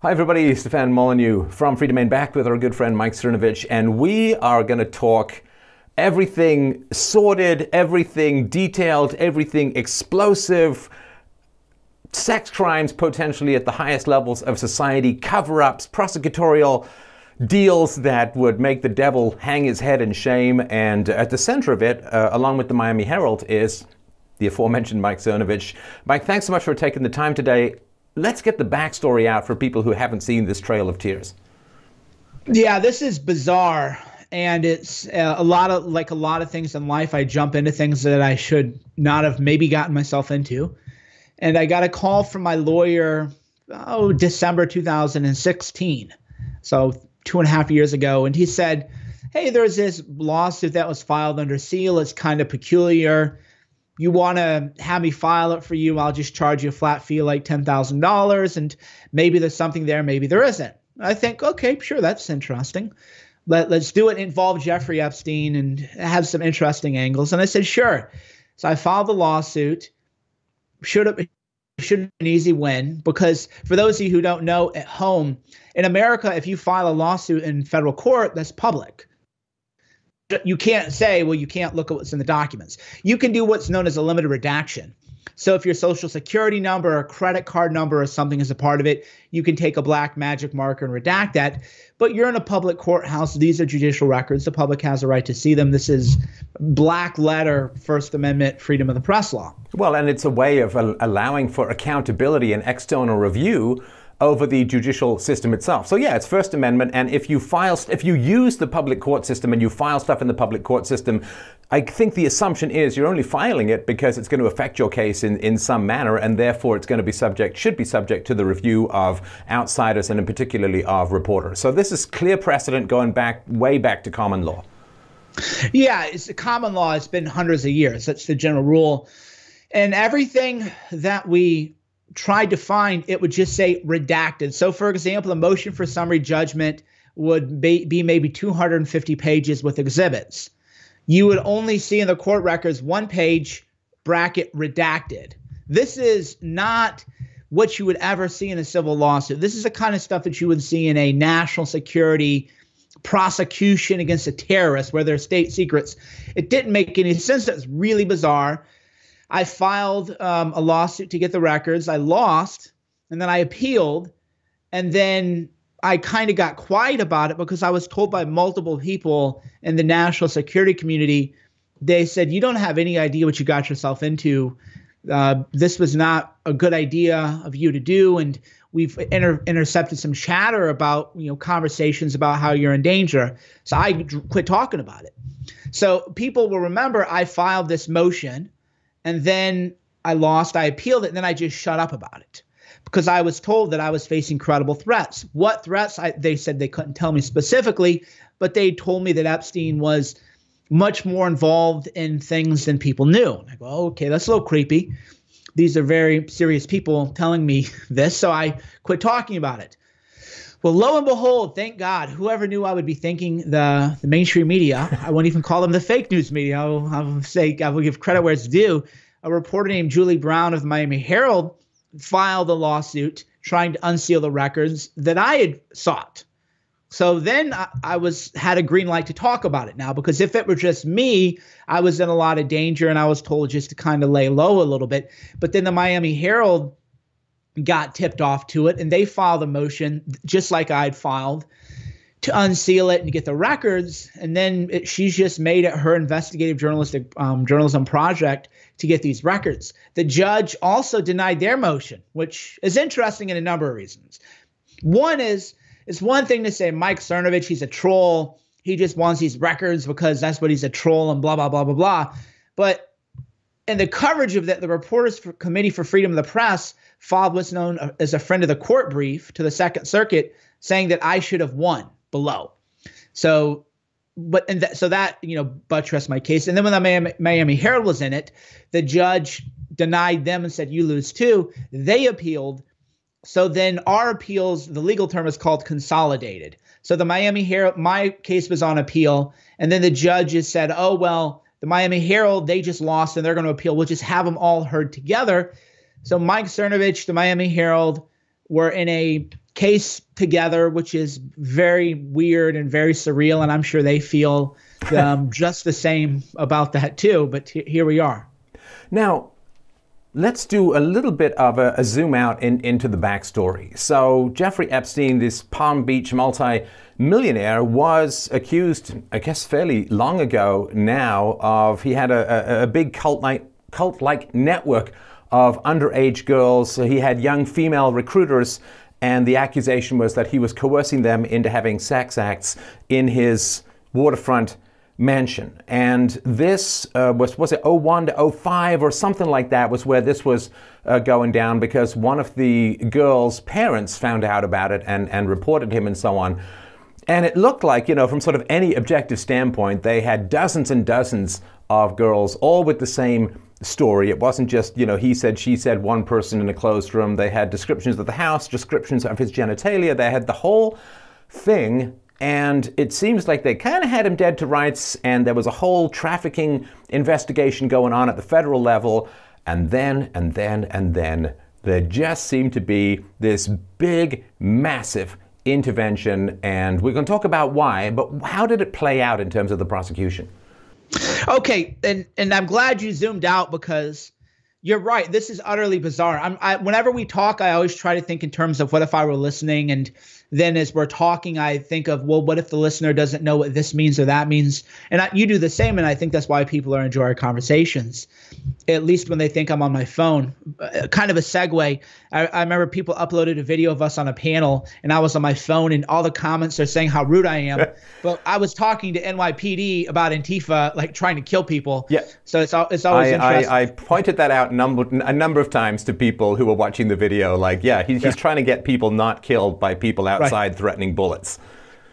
Hi, everybody. Stefan Molyneux from Freedomain back with our good friend Mike Cernovich, and we are going to talk everything sorted, everything detailed, everything explosive, sex crimes potentially at the highest levels of society, cover ups, prosecutorial deals that would make the devil hang his head in shame. And at the center of it, uh, along with the Miami Herald, is the aforementioned Mike Cernovich. Mike, thanks so much for taking the time today let's get the backstory out for people who haven't seen this Trail of Tears. Yeah, this is bizarre. And it's uh, a lot of like a lot of things in life. I jump into things that I should not have maybe gotten myself into. And I got a call from my lawyer, oh, December 2016. So two and a half years ago. And he said, Hey, there's this lawsuit that was filed under seal. It's kind of peculiar you want to have me file it for you, I'll just charge you a flat fee like $10,000. And maybe there's something there, maybe there isn't. I think, okay, sure, that's interesting. Let, let's do it involve Jeffrey Epstein and have some interesting angles. And I said, sure. So I filed the lawsuit. Should have should have an easy win because for those of you who don't know at home, in America, if you file a lawsuit in federal court, that's public you can't say, well, you can't look at what's in the documents. You can do what's known as a limited redaction. So if your social security number or credit card number or something is a part of it, you can take a black magic marker and redact that. But you're in a public courthouse. These are judicial records. The public has a right to see them. This is black letter First Amendment freedom of the press law. Well, and it's a way of allowing for accountability and external review over the judicial system itself. So yeah, it's First Amendment, and if you file, if you use the public court system and you file stuff in the public court system, I think the assumption is you're only filing it because it's going to affect your case in, in some manner, and therefore it's going to be subject, should be subject to the review of outsiders and in particularly of reporters. So this is clear precedent going back way back to common law. Yeah, it's common law. It's been hundreds of years. That's the general rule. And everything that we tried to find, it would just say redacted. So, for example, a motion for summary judgment would be, be maybe 250 pages with exhibits. You would only see in the court records one page bracket redacted. This is not what you would ever see in a civil lawsuit. This is the kind of stuff that you would see in a national security prosecution against a terrorist where there are state secrets. It didn't make any sense. That's really bizarre. I filed um, a lawsuit to get the records. I lost, and then I appealed, and then I kind of got quiet about it because I was told by multiple people in the national security community. They said, You don't have any idea what you got yourself into. Uh, this was not a good idea of you to do. And we've inter- intercepted some chatter about, you know, conversations about how you're in danger. So I d- quit talking about it. So people will remember I filed this motion and then I lost. I appealed it, and then I just shut up about it because I was told that I was facing credible threats. What threats? I, they said they couldn't tell me specifically, but they told me that Epstein was much more involved in things than people knew. And I go, okay, that's a little creepy. These are very serious people telling me this, so I quit talking about it. Well, lo and behold, thank God, whoever knew I would be thanking the, the mainstream media, I won't even call them the fake news media. I will, I will say, I will give credit where it's due. A reporter named Julie Brown of the Miami Herald filed a lawsuit trying to unseal the records that I had sought. So then I, I, was had a green light to talk about it now because if it were just me, I was in a lot of danger and I was told just to kind of lay low a little bit. But then the Miami Herald got tipped off to it and they filed a motion just like I'd filed to unseal it and get the records. And then it, she's just made it her investigative journalistic um, journalism project to get these records. The judge also denied their motion which is interesting in a number of reasons. One is it's one thing to say mike cernovich he's a troll. He just wants these records because that's what he's a troll and blah blah blah blah blah. But in the coverage of that the reporters for committee for freedom of the press filed what's known uh, as a friend of the court brief to the Second Circuit saying that I should have won below. So, but and that, so that you know buttressed my case. And then when the Miami, Miami Herald was in it, the judge denied them and said you lose too. They appealed. So then our appeals, the legal term is called consolidated. So the Miami Herald, my case was on appeal, and then the judges said, oh well, the Miami Herald they just lost and they're going to appeal. We'll just have them all heard together. So Mike Cernovich, the Miami Herald, were in a case together, which is very weird and very surreal. And I'm sure they feel um, just the same about that too. But here we are. Now, let's do a little bit of a, a zoom out in, into the backstory. So, Jeffrey Epstein, this Palm Beach multi millionaire, was accused, I guess, fairly long ago now, of he had a, a, a big cult like network of underage girls. So he had young female recruiters, and the accusation was that he was coercing them into having sex acts in his waterfront mansion. And this uh, was, was it 01 to 05 or something like that was where this was uh, going down because one of the girl's parents found out about it and, and reported him and so on. And it looked like, you know, from sort of any objective standpoint, they had dozens and dozens of girls, all with the same story. It wasn't just, you know, he said, she said, one person in a closed room. They had descriptions of the house, descriptions of his genitalia. They had the whole thing and it seems like they kind of had him dead to rights, and there was a whole trafficking investigation going on at the federal level. And then, and then, and then, there just seemed to be this big, massive intervention. And we're going to talk about why, but how did it play out in terms of the prosecution? Okay, and, and I'm glad you zoomed out because you're right. This is utterly bizarre. I'm, I, whenever we talk, I always try to think in terms of what if I were listening and then as we're talking, I think of, well, what if the listener doesn't know what this means or that means? And I, you do the same. And I think that's why people are enjoying our conversations, at least when they think I'm on my phone. Uh, kind of a segue. I, I remember people uploaded a video of us on a panel and I was on my phone and all the comments are saying how rude I am. but I was talking to NYPD about Antifa, like trying to kill people. Yeah. So it's, it's always I, interesting. I, I pointed that out number, a number of times to people who were watching the video. Like, yeah, he's, yeah. he's trying to get people not killed by people out outside right. threatening bullets.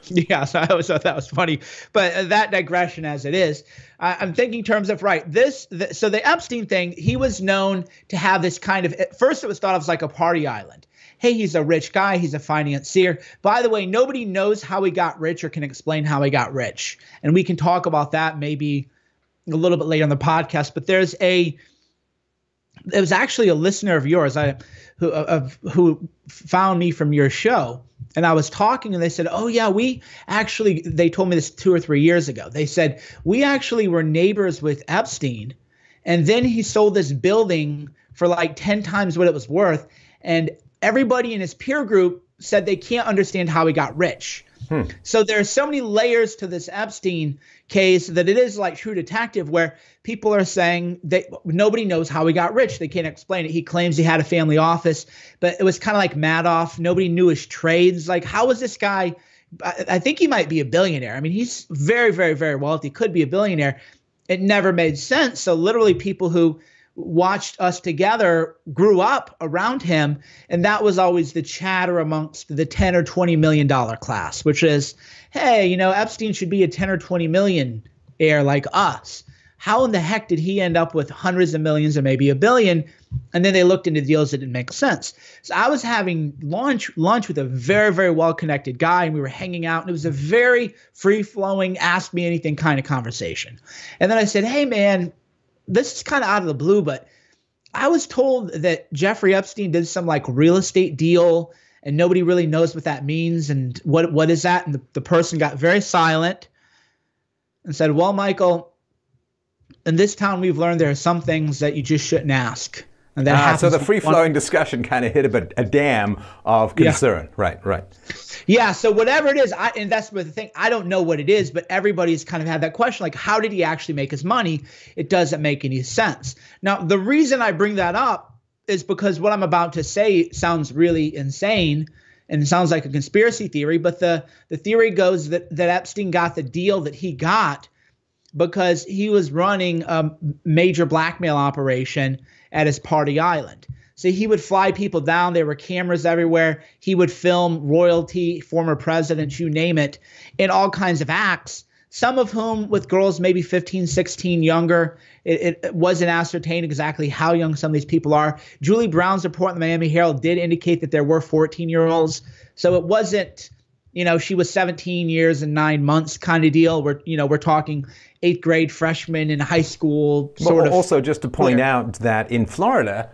Yeah, so I always thought that was funny. But uh, that digression as it is, uh, I'm thinking terms of right. This, the, so the Epstein thing, he was known to have this kind of. At first, it was thought of as like a party island. Hey, he's a rich guy. He's a financier. By the way, nobody knows how he got rich or can explain how he got rich, and we can talk about that maybe a little bit later on the podcast. But there's a. It was actually a listener of yours, I, who of who found me from your show and I was talking and they said, "Oh yeah, we actually they told me this 2 or 3 years ago. They said, "We actually were neighbors with Epstein and then he sold this building for like 10 times what it was worth and everybody in his peer group said they can't understand how he got rich." Hmm. So there are so many layers to this Epstein case that it is like True Detective, where people are saying that nobody knows how he got rich. They can't explain it. He claims he had a family office, but it was kind of like Madoff. Nobody knew his trades. Like, how was this guy? I, I think he might be a billionaire. I mean, he's very, very, very wealthy. Could be a billionaire. It never made sense. So literally, people who watched us together grew up around him and that was always the chatter amongst the 10 or 20 million dollar class which is hey you know epstein should be a 10 or 20 million heir like us. How in the heck did he end up with hundreds of millions or maybe a billion? And then they looked into deals that didn't make sense. So i was having lunch lunch with a very very well connected guy and we were hanging out and it was a very free flowing ask me anything kind of conversation. And then i said hey man this is kind of out of the blue, but I was told that Jeffrey Epstein did some like real estate deal and nobody really knows what that means and what what is that? And the, the person got very silent and said, Well, Michael, in this town we've learned there are some things that you just shouldn't ask. And that ah, so the free flowing discussion kind of hit a, a dam of concern. Yeah. Right, right. Yeah. So whatever it is, I, and that's the thing. I don't know what it is, but everybody's kind of had that question like, how did he actually make his money? It doesn't make any sense. Now, the reason I bring that up is because what I'm about to say sounds really insane and it sounds like a conspiracy theory, but the, the theory goes that, that Epstein got the deal that he got because he was running a major blackmail operation at his party island. So he would fly people down. There were cameras everywhere. He would film royalty, former presidents, you name it, in all kinds of acts, some of whom with girls maybe 15, 16 younger. It, it wasn't ascertained exactly how young some of these people are. Julie Brown's report in the Miami Herald did indicate that there were 14 year olds. So it wasn't, you know, she was 17 years and nine months kind of deal. We're, you know, we're talking eighth grade freshman in high school sort well, of. Also, just to point out that in Florida,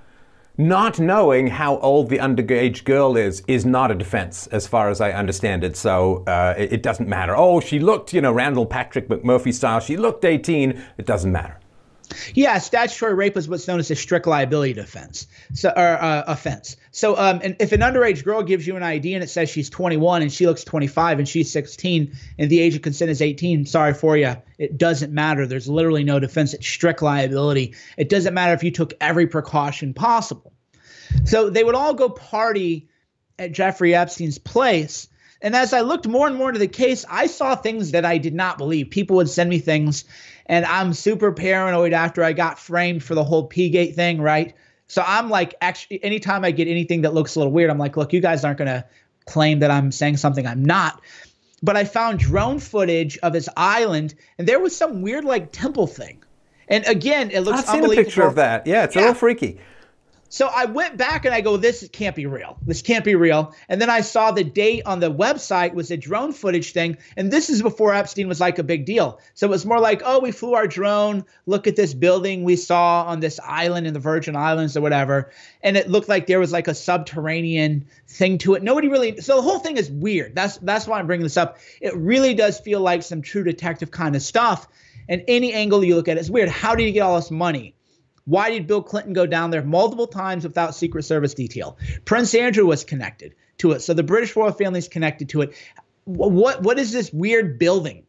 not knowing how old the underage girl is is not a defense, as far as I understand it. So uh, it, it, doesn't matter. Oh, she looked, you know, Randall Patrick McMurphy style. She looked 18. It doesn't matter. Yeah, statutory rape is what's known as a strict liability defense, so or uh, offense. So, um, and if an underage girl gives you an ID and it says she's 21 and she looks 25 and she's 16 and the age of consent is 18, sorry for you, it doesn't matter. There's literally no defense. It's strict liability. It doesn't matter if you took every precaution possible. So they would all go party at Jeffrey Epstein's place. And as I looked more and more into the case, I saw things that I did not believe. People would send me things and I'm super paranoid after I got framed for the whole P-gate thing, right? So I'm like, actually, anytime I get anything that looks a little weird, I'm like, look, you guys aren't gonna claim that I'm saying something I'm not. But I found drone footage of his island, and there was some weird like temple thing. And again, it looks. I've seen a picture of that. Yeah, it's yeah. a little freaky. So I went back and I go, this can't be real. This can't be real. And then I saw the date on the website was a drone footage thing. And this is before Epstein was like a big deal. So it was more like, oh, we flew our drone. Look at this building we saw on this island in the Virgin Islands or whatever. And it looked like there was like a subterranean thing to it. Nobody really. So the whole thing is weird. That's that's why I'm bringing this up. It really does feel like some true detective kind of stuff. And any angle you look at, it's weird. How did he get all this money? Why did Bill Clinton go down there multiple times without Secret Service detail? Prince Andrew was connected to it. So the British royal family is connected to it. What what is this weird building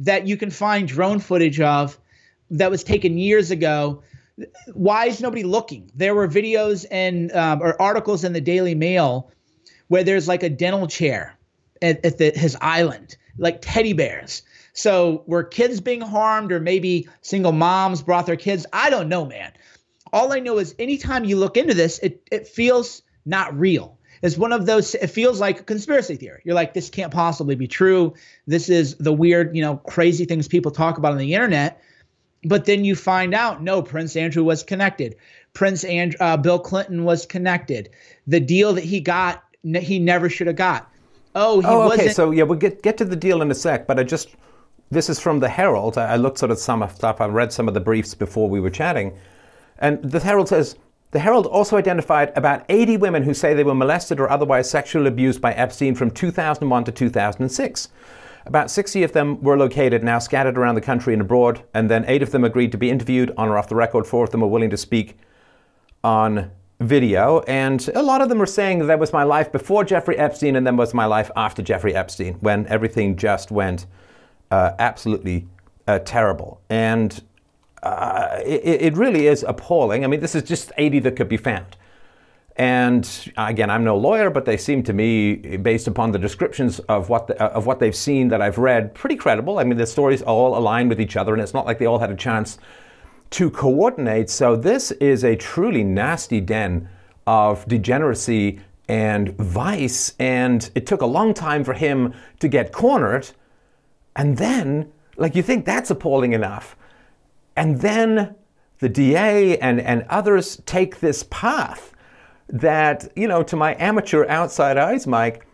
that you can find drone footage of that was taken years ago? Why is nobody looking? There were videos and um, or articles in the Daily Mail where there's like a dental chair at, at the, his island, like teddy bears. So were kids being harmed, or maybe single moms brought their kids? I don't know, man. All I know is anytime you look into this, it it feels not real. It's one of those. It feels like a conspiracy theory. You're like, this can't possibly be true. This is the weird, you know, crazy things people talk about on the internet. But then you find out, no, Prince Andrew was connected. Prince and uh, Bill Clinton was connected. The deal that he got, he never should have got. Oh, he oh, okay. Wasn't- so yeah, we'll get get to the deal in a sec. But I just this is from the Herald. I, looked sort of some of stuff. I read some of the briefs before we were chatting. And the Herald says the Herald also identified about 80 women who say they were molested or otherwise sexually abused by Epstein from 2001 to 2006. About 60 of them were located now scattered around the country and abroad, and then eight of them agreed to be interviewed on or off the record. Four of them were willing to speak on video, and a lot of them were saying that was my life before Jeffrey Epstein and then was my life after Jeffrey Epstein, when everything just went uh, absolutely uh, terrible. And uh, it, it, really is appalling. I mean, this is just 80 that could be found. And again, I'm no lawyer, but they seem to me, based upon the descriptions of what the, of what they've seen that I've read, pretty credible. I mean, the stories all align with each other, and it's not like they all had a chance to coordinate. So this is a truly nasty den of degeneracy and vice, and it took a long time for him to get cornered. And then, like, you think that's appalling enough. And then the DA and, and others take this path that, you know, to my amateur outside eyes, Mike,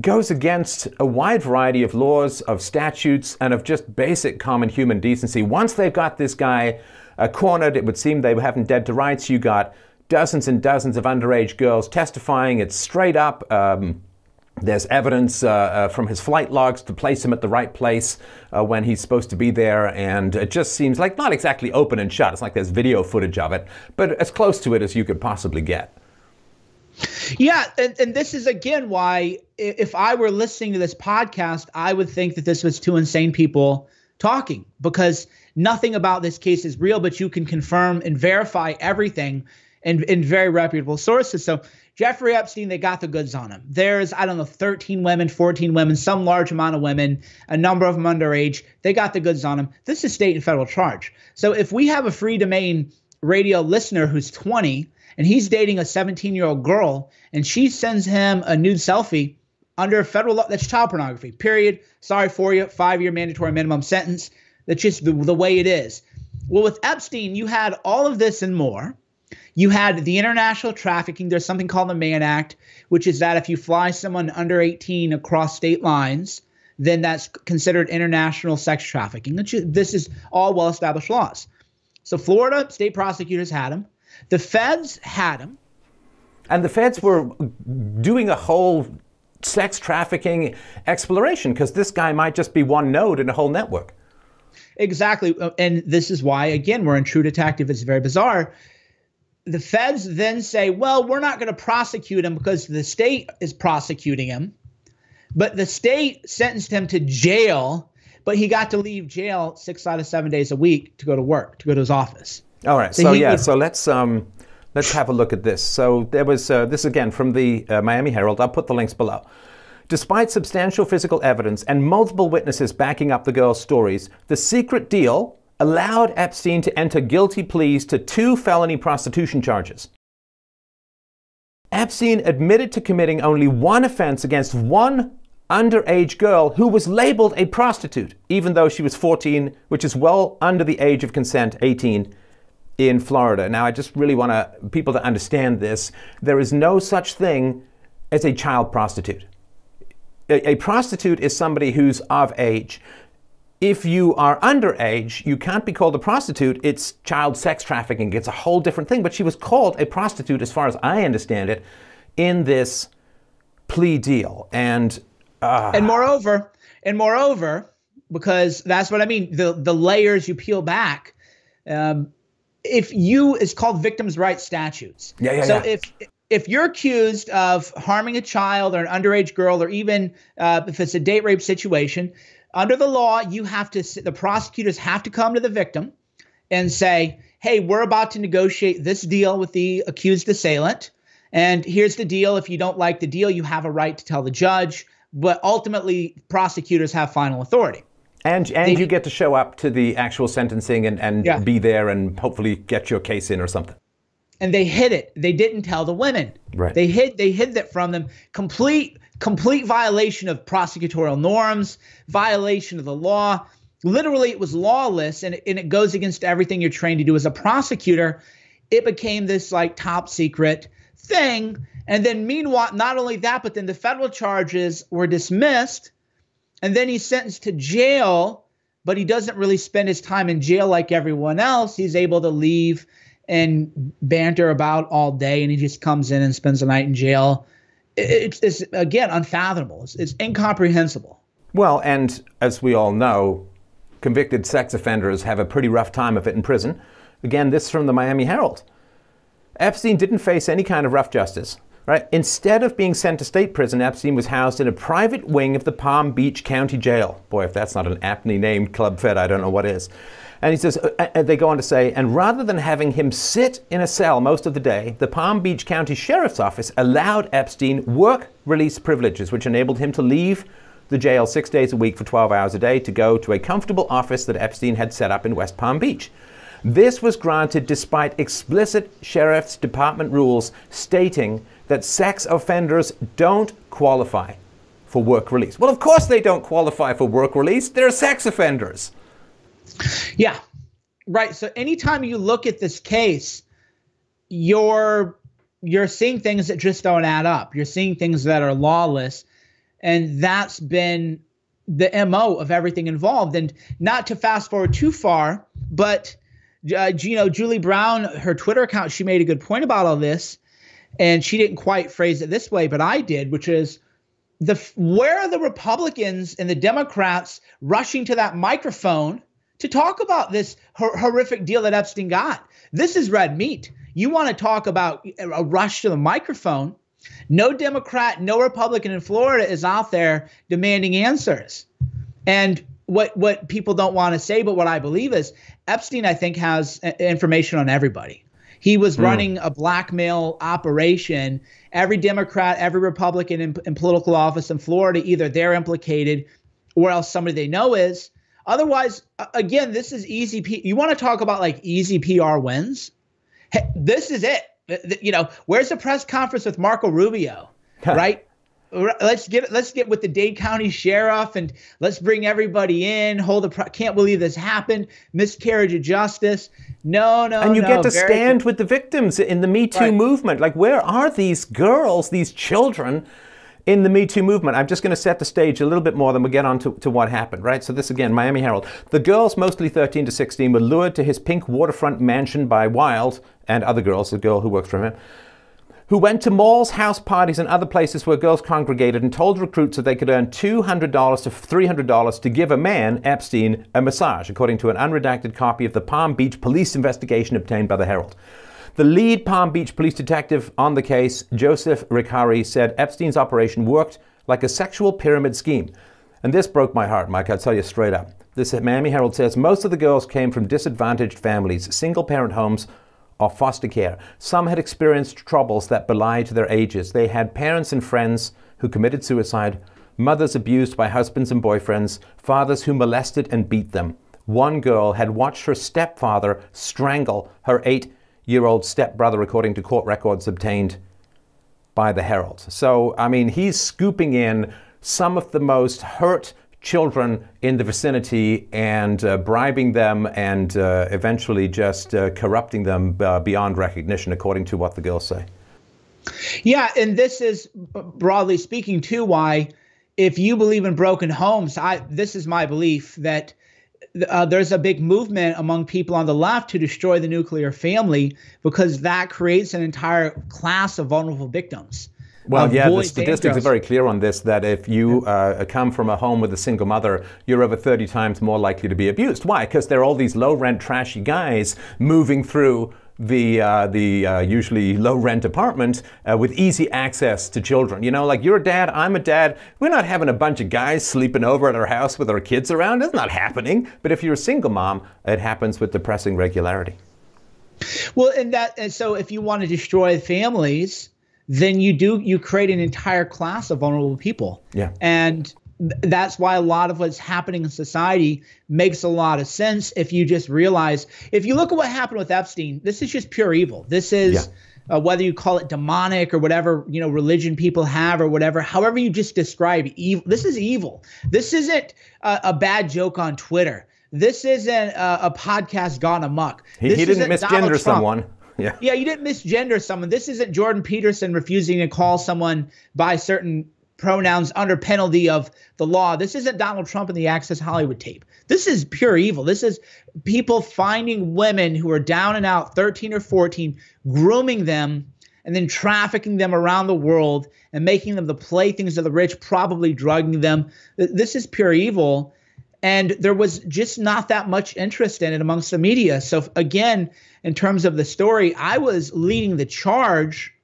goes against a wide variety of laws, of statutes, and of just basic common human decency. Once they've got this guy uh, cornered, it would seem they haven't dead to rights. You got dozens and dozens of underage girls testifying. It's straight up. Um, there's evidence uh, uh, from his flight logs to place him at the right place uh, when he's supposed to be there, and it just seems like not exactly open and shut. It's like there's video footage of it, but as close to it as you could possibly get. Yeah, and, and this is again why if I were listening to this podcast, I would think that this was two insane people talking because nothing about this case is real, but you can confirm and verify everything in, in very reputable sources. So Jeffrey Epstein, they got the goods on him. There's, I don't know, 13 women, 14 women, some large amount of women, a number of them underage. They got the goods on him. This is state and federal charge. So if we have a free domain radio listener who's 20 and he's dating a 17 year old girl and she sends him a nude selfie under federal law, that's child pornography, period. Sorry for you, five year mandatory minimum sentence. That's just the, the way it is. Well, with Epstein, you had all of this and more. You had the international trafficking. There's something called the Mann Act, which is that if you fly someone under 18 across state lines, then that's considered international sex trafficking. This is all well established laws. So Florida state prosecutors had him. The feds had him. And the feds were doing a whole sex trafficking exploration because this guy might just be one node in a whole network. Exactly. Uh, and this is why, again, we're in True Detective. It's very bizarre. The feds then say, well, we're not going to prosecute him because the state is prosecuting him. But the state sentenced him to jail, but he got to leave jail six out of seven days a week to go to work, to go to his office. All right. So, so yeah, would, so let's um, let's have a look at this. So there was uh, this again from the uh, Miami Herald. I'll put the links below. Despite substantial physical evidence and multiple witnesses backing up the girl's stories, the secret deal allowed Epstein to enter guilty pleas to two felony prostitution charges. Epstein admitted to committing only one offense against one underage girl who was labeled a prostitute, even though she was 14, which is well under the age of consent, 18, in Florida. Now, I just really want people to understand this. There is no such thing as a child prostitute a, a prostitute is somebody who's of age. If you are underage, you can't be called a prostitute. It's child sex trafficking. It's a whole different thing. But she was called a prostitute, as far as I understand it, in this plea deal. And uh, and moreover, and moreover, because that's what I mean. The the layers you peel back. Um, if you is called victims' rights statutes. Yeah, yeah. So yeah. if if you're accused of harming a child or an underage girl, or even uh, if it's a date rape situation, under the law, you have to, the prosecutors have to come to the victim and say, hey, we're about to negotiate this deal with the accused assailant. And here's the deal. If you don't like the deal, you have a right to tell the judge. But ultimately, prosecutors have final authority. And and they, you get to show up to the actual sentencing and, and yeah. be there and hopefully get your case in or something and they hid it. They didn't tell the women. Right. They hid they hid that from them. Complete complete violation of prosecutorial norms, violation of the law. Literally, it was lawless, and, and it goes against everything you're trained to do as a prosecutor. It became this like top secret thing. And then, meanwhile, not only that, but then the federal charges were dismissed. And then he's sentenced to jail, but he doesn't really spend his time in jail like everyone else. He's able to leave and banter about all day, and he just comes in and spends the night in jail. It's, it's again unfathomable. It's, it's incomprehensible. Well, and as we all know, convicted sex offenders have a pretty rough time of it in prison. Again, this from the Miami Herald. Epstein didn't face any kind of rough justice. Right? Instead of being sent to state prison, Epstein was housed in a private wing of the Palm Beach County Jail. Boy, if that's not an aptly named club fed, I don't know what is. And he says, uh, uh, they go on to say, and rather than having him sit in a cell most of the day, the Palm Beach County Sheriff's Office allowed Epstein work release privileges, which enabled him to leave the jail six days a week for 12 hours a day to go to a comfortable office that Epstein had set up in West Palm Beach. This was granted despite explicit Sheriff's Department rules stating that sex offenders don't qualify for work release. Well, of course they don't qualify for work release. They're sex offenders. Yeah. Right. So anytime you look at this case, you're you're seeing things that just don't add up. You're seeing things that are lawless. And that's been the MO of everything involved. And not to fast forward too far, but uh, you know, Julie Brown, her Twitter account, she made a good point about all this. And she didn't quite phrase it this way, but I did, which is the where are the Republicans and the Democrats rushing to that microphone to talk about this hor- horrific deal that Epstein got. This is red meat. You want to talk about a rush to the microphone? No Democrat, no Republican in Florida is out there demanding answers. And what what people don't want to say, but what I believe is Epstein, I think, has information on everybody. He was mm. running a blackmail operation. Every Democrat, every Republican in, in political office in Florida, either they're implicated or else somebody they know is. Otherwise, again, this is easy. P- you want to talk about like easy PR wins? Hey, this is it. You know, where's the press conference with Marco Rubio, right? Let's get let's get with the Dade County Sheriff and let's bring everybody in. Hold the pro- can't believe this happened. Miscarriage of justice. No, no, and you no, get to stand good. with the victims in the Me Too right. movement. Like, where are these girls, these children? In the Me Too movement. I'm just going to set the stage a little bit more, then we'll get on to, to what happened, right? So, this again, Miami Herald. The girls, mostly 13 to 16, were lured to his pink waterfront mansion by Wild and other girls, the girl who works for him, who went to malls, house parties, and other places where girls congregated and told recruits that they could earn $200 to $300 to give a man, Epstein, a massage, according to an unredacted copy of the Palm Beach police investigation obtained by the Herald. The lead Palm Beach police detective on the case, Joseph Recarey, said Epstein's operation worked like a sexual pyramid scheme. And this broke my heart, Mike, I'll tell you straight up. This Miami Herald says most of the girls came from disadvantaged families, single parent homes, or foster care. Some had experienced troubles that belied their ages. They had parents and friends who committed suicide, mothers abused by husbands and boyfriends, fathers who molested and beat them. One girl had watched her stepfather strangle her eight year old stepbrother, according to court records obtained by the Herald. So, I mean, he's scooping in some of the most hurt children in the vicinity and uh, bribing them and uh, eventually just uh, corrupting them uh, beyond recognition, according to what the girls say. Yeah, and this is broadly speaking too why, if you believe in broken homes, I this is my belief that uh, there's a big movement among people on the left to destroy the nuclear family because that creates an entire class of vulnerable victims. Well, yeah, the statistics are very clear on this that if you uh, come from a home with a single mother, you're over 30 times more likely to be abused. Why? Because there are all these low rent, trashy guys moving through the uh, the uh, usually low rent apartment uh, with easy access to children. You know, like you're a dad, I'm a dad. We're not having a bunch of guys sleeping over at our house with our kids around. It's not happening. But if you're a single mom, it happens with depressing regularity. Well, and that and so if you want to destroy families, then you do you create an entire class of vulnerable people. Yeah. And that's why a lot of what's happening in society makes a lot of sense if you just realize if you look at what happened with Epstein, this is just pure evil. This is yeah. uh, whether you call it demonic or whatever you know religion people have or whatever, however you just describe evil. This is evil. This isn't a, a bad joke on Twitter. This isn't a, a podcast gone amok. He, he didn't misgender someone. Yeah. Yeah, you didn't misgender someone. This isn't Jordan Peterson refusing to call someone by certain pronouns under penalty of the law. This isn't Donald Trump in the Access Hollywood tape. This is pure evil. This is people finding women who are down and out, 13 or 14, grooming them and then trafficking them around the world and making them the playthings of the rich, probably drugging them. This is pure evil. And there was just not that much interest in it amongst the media. So, again, in terms of the story, I was leading the charge.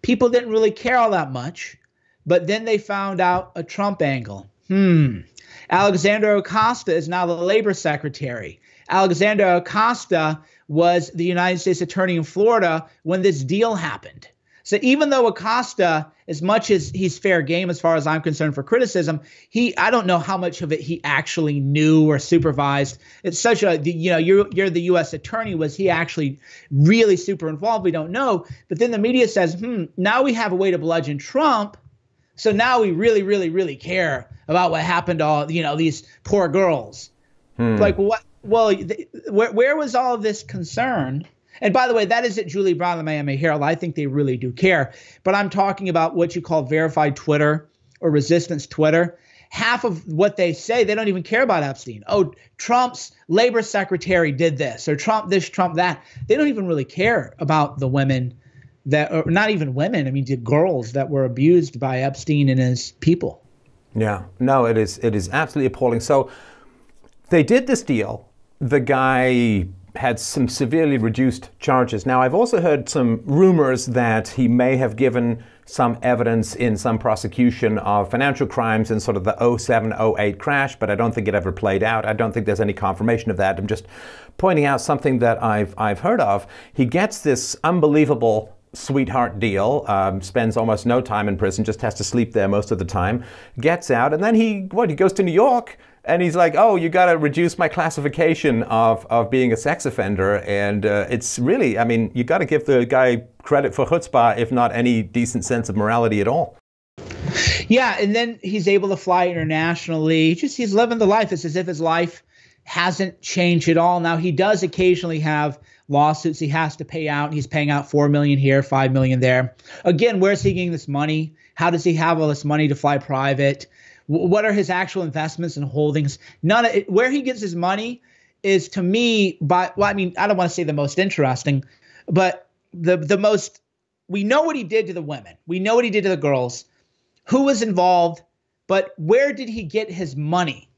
People didn't really care all that much, but then they found out a Trump angle. Hmm. Alexander Acosta is now the labor secretary. Alexander Acosta was the United States attorney in Florida when this deal happened. So even though Acosta, as much as he's fair game as far as I'm concerned for criticism, he I don't know how much of it he actually knew or supervised. It's such a you know you're you're the U.S. attorney. Was he actually really super involved? We don't know. But then the media says, hmm, now we have a way to bludgeon Trump. So now we really, really, really care about what happened to all you know these poor girls. Hmm. Like what? Well, where where was all of this concern? And by the way, that isn't Julie Brown, the Miami Herald. I think they really do care. But I'm talking about what you call verified Twitter or resistance Twitter. Half of what they say, they don't even care about Epstein. Oh, Trump's labor secretary did this, or Trump this, Trump that. They don't even really care about the women that, or not even women. I mean, girls that were abused by Epstein and his people. Yeah, no, it is it is absolutely appalling. So they did this deal. The guy had some severely reduced charges. Now, I've also heard some rumors that he may have given some evidence in some prosecution of financial crimes in sort of the 07 08 crash, but I don't think it ever played out. I don't think there's any confirmation of that. I'm just pointing out something that I've, I've heard of. He gets this unbelievable sweetheart deal, um, spends almost no time in prison, just has to sleep there most of the time, gets out, and then he, what, he goes to New York and he's like, "Oh, you got to reduce my classification of, of being a sex offender." And uh, it's really, I mean, you got to give the guy credit for chutzpah, if not any decent sense of morality at all. Yeah, and then he's able to fly internationally. He just he's living the life. It's as if his life hasn't changed at all. Now he does occasionally have lawsuits he has to pay out. He's paying out four million here, five million there. Again, where's he getting this money? How does he have all this money to fly private? what are his actual investments and holdings? None of it, where he gets his money is to me, by well, I mean, I don't want to say the most interesting, but the the most we know what he did to the women. We know what he did to the girls. Who was involved? But where did he get his money?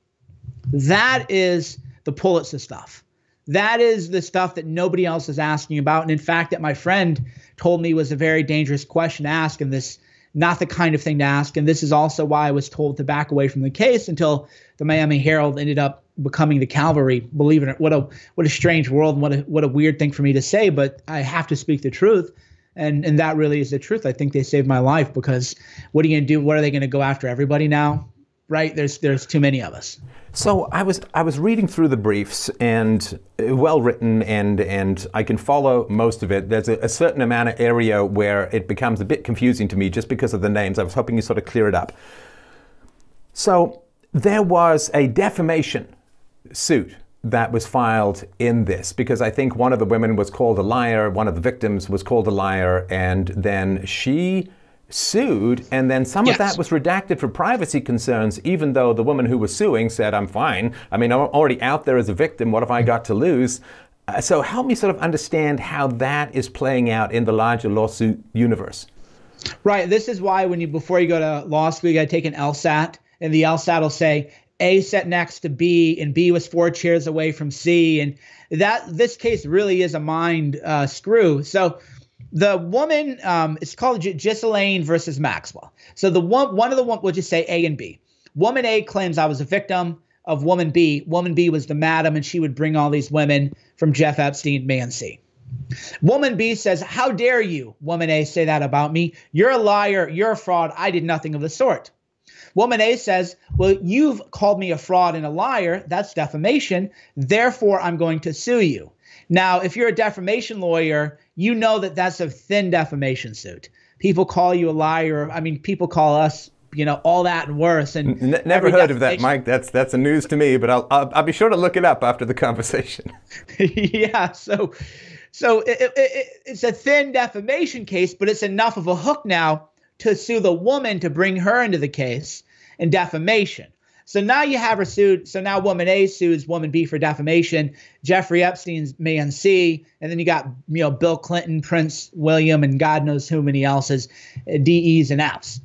That is the Pulitzer stuff. That is the stuff that nobody else is asking about. And in fact, that my friend told me was a very dangerous question to ask, and this not the kind of thing to ask. And this is also why I was told to back away from the case until the Miami Herald ended up becoming the Calvary. Believe it or what a what a strange world and what a what a weird thing for me to say, but I have to speak the truth. And and that really is the truth. I think they saved my life because what are you gonna do? What are they gonna go after everybody now? Right? There's there's too many of us. So I was I was reading through the briefs and uh, well written and and I can follow most of it. There's a, a, certain amount of area where it becomes a bit confusing to me just because of the names. I was hoping you sort of clear it up. So there was a defamation suit that was filed in this because I think one of the women was called a liar, one of the victims was called a liar, and then she sued, and then some yes. of that was redacted for privacy concerns, even though the woman who was suing said, I'm fine. I mean, I'm already out there as a victim. What have I got to lose? Uh, so help me sort of understand how that is playing out in the larger lawsuit universe. Right. This is why when you before you go to law school, you got to take an LSAT, and the LSAT will say A set next to B, and B was four chairs away from C, and that this case really is a mind uh, screw. So the woman um, it's called G- Ghislaine versus Maxwell. So the one one of the one we'll just say A and B. Woman A claims I was a victim of woman B. Woman B was the madam, and she would bring all these women from Jeff Epstein, man C. Woman B says, How dare you, woman A, say that about me? You're a liar. You're a fraud. I did nothing of the sort. Woman A says, Well, you've called me a fraud and a liar. That's defamation. Therefore, I'm going to sue you. Now, if you're a defamation lawyer, you know that that's a thin defamation suit. People call you a liar. I mean, people call us, you know, all that and worse. And N- never heard of that, Mike. That's that's a news to me, but I'll, I'll, I'll be sure to look it up after the conversation. yeah. So, so it, it, it, it's a thin defamation case, but it's enough of a hook now to sue the woman to bring her into the case in defamation. So now you have her sued. So now woman A sues woman B for defamation. Jeffrey Epstein's man C, and then you got you know Bill Clinton, Prince William, and God knows who many else's uh, DEs and Fs.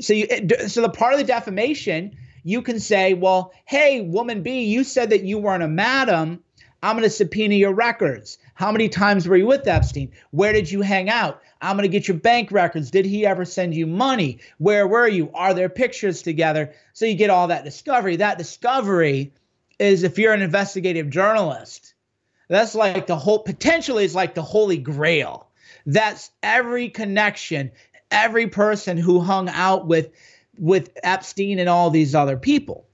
So you so the part of the defamation you can say, well, hey, woman B, you said that you weren't a madam. I'm going to subpoena your records. How many times were you with Epstein? Where did you hang out? I'm going to get your bank records. Did he ever send you money? Where were you? Are there pictures together? So you get all that discovery. That discovery is if you're an investigative journalist, that's like the whole potentially is like the holy grail. That's every connection, every person who hung out with with Epstein and all these other people.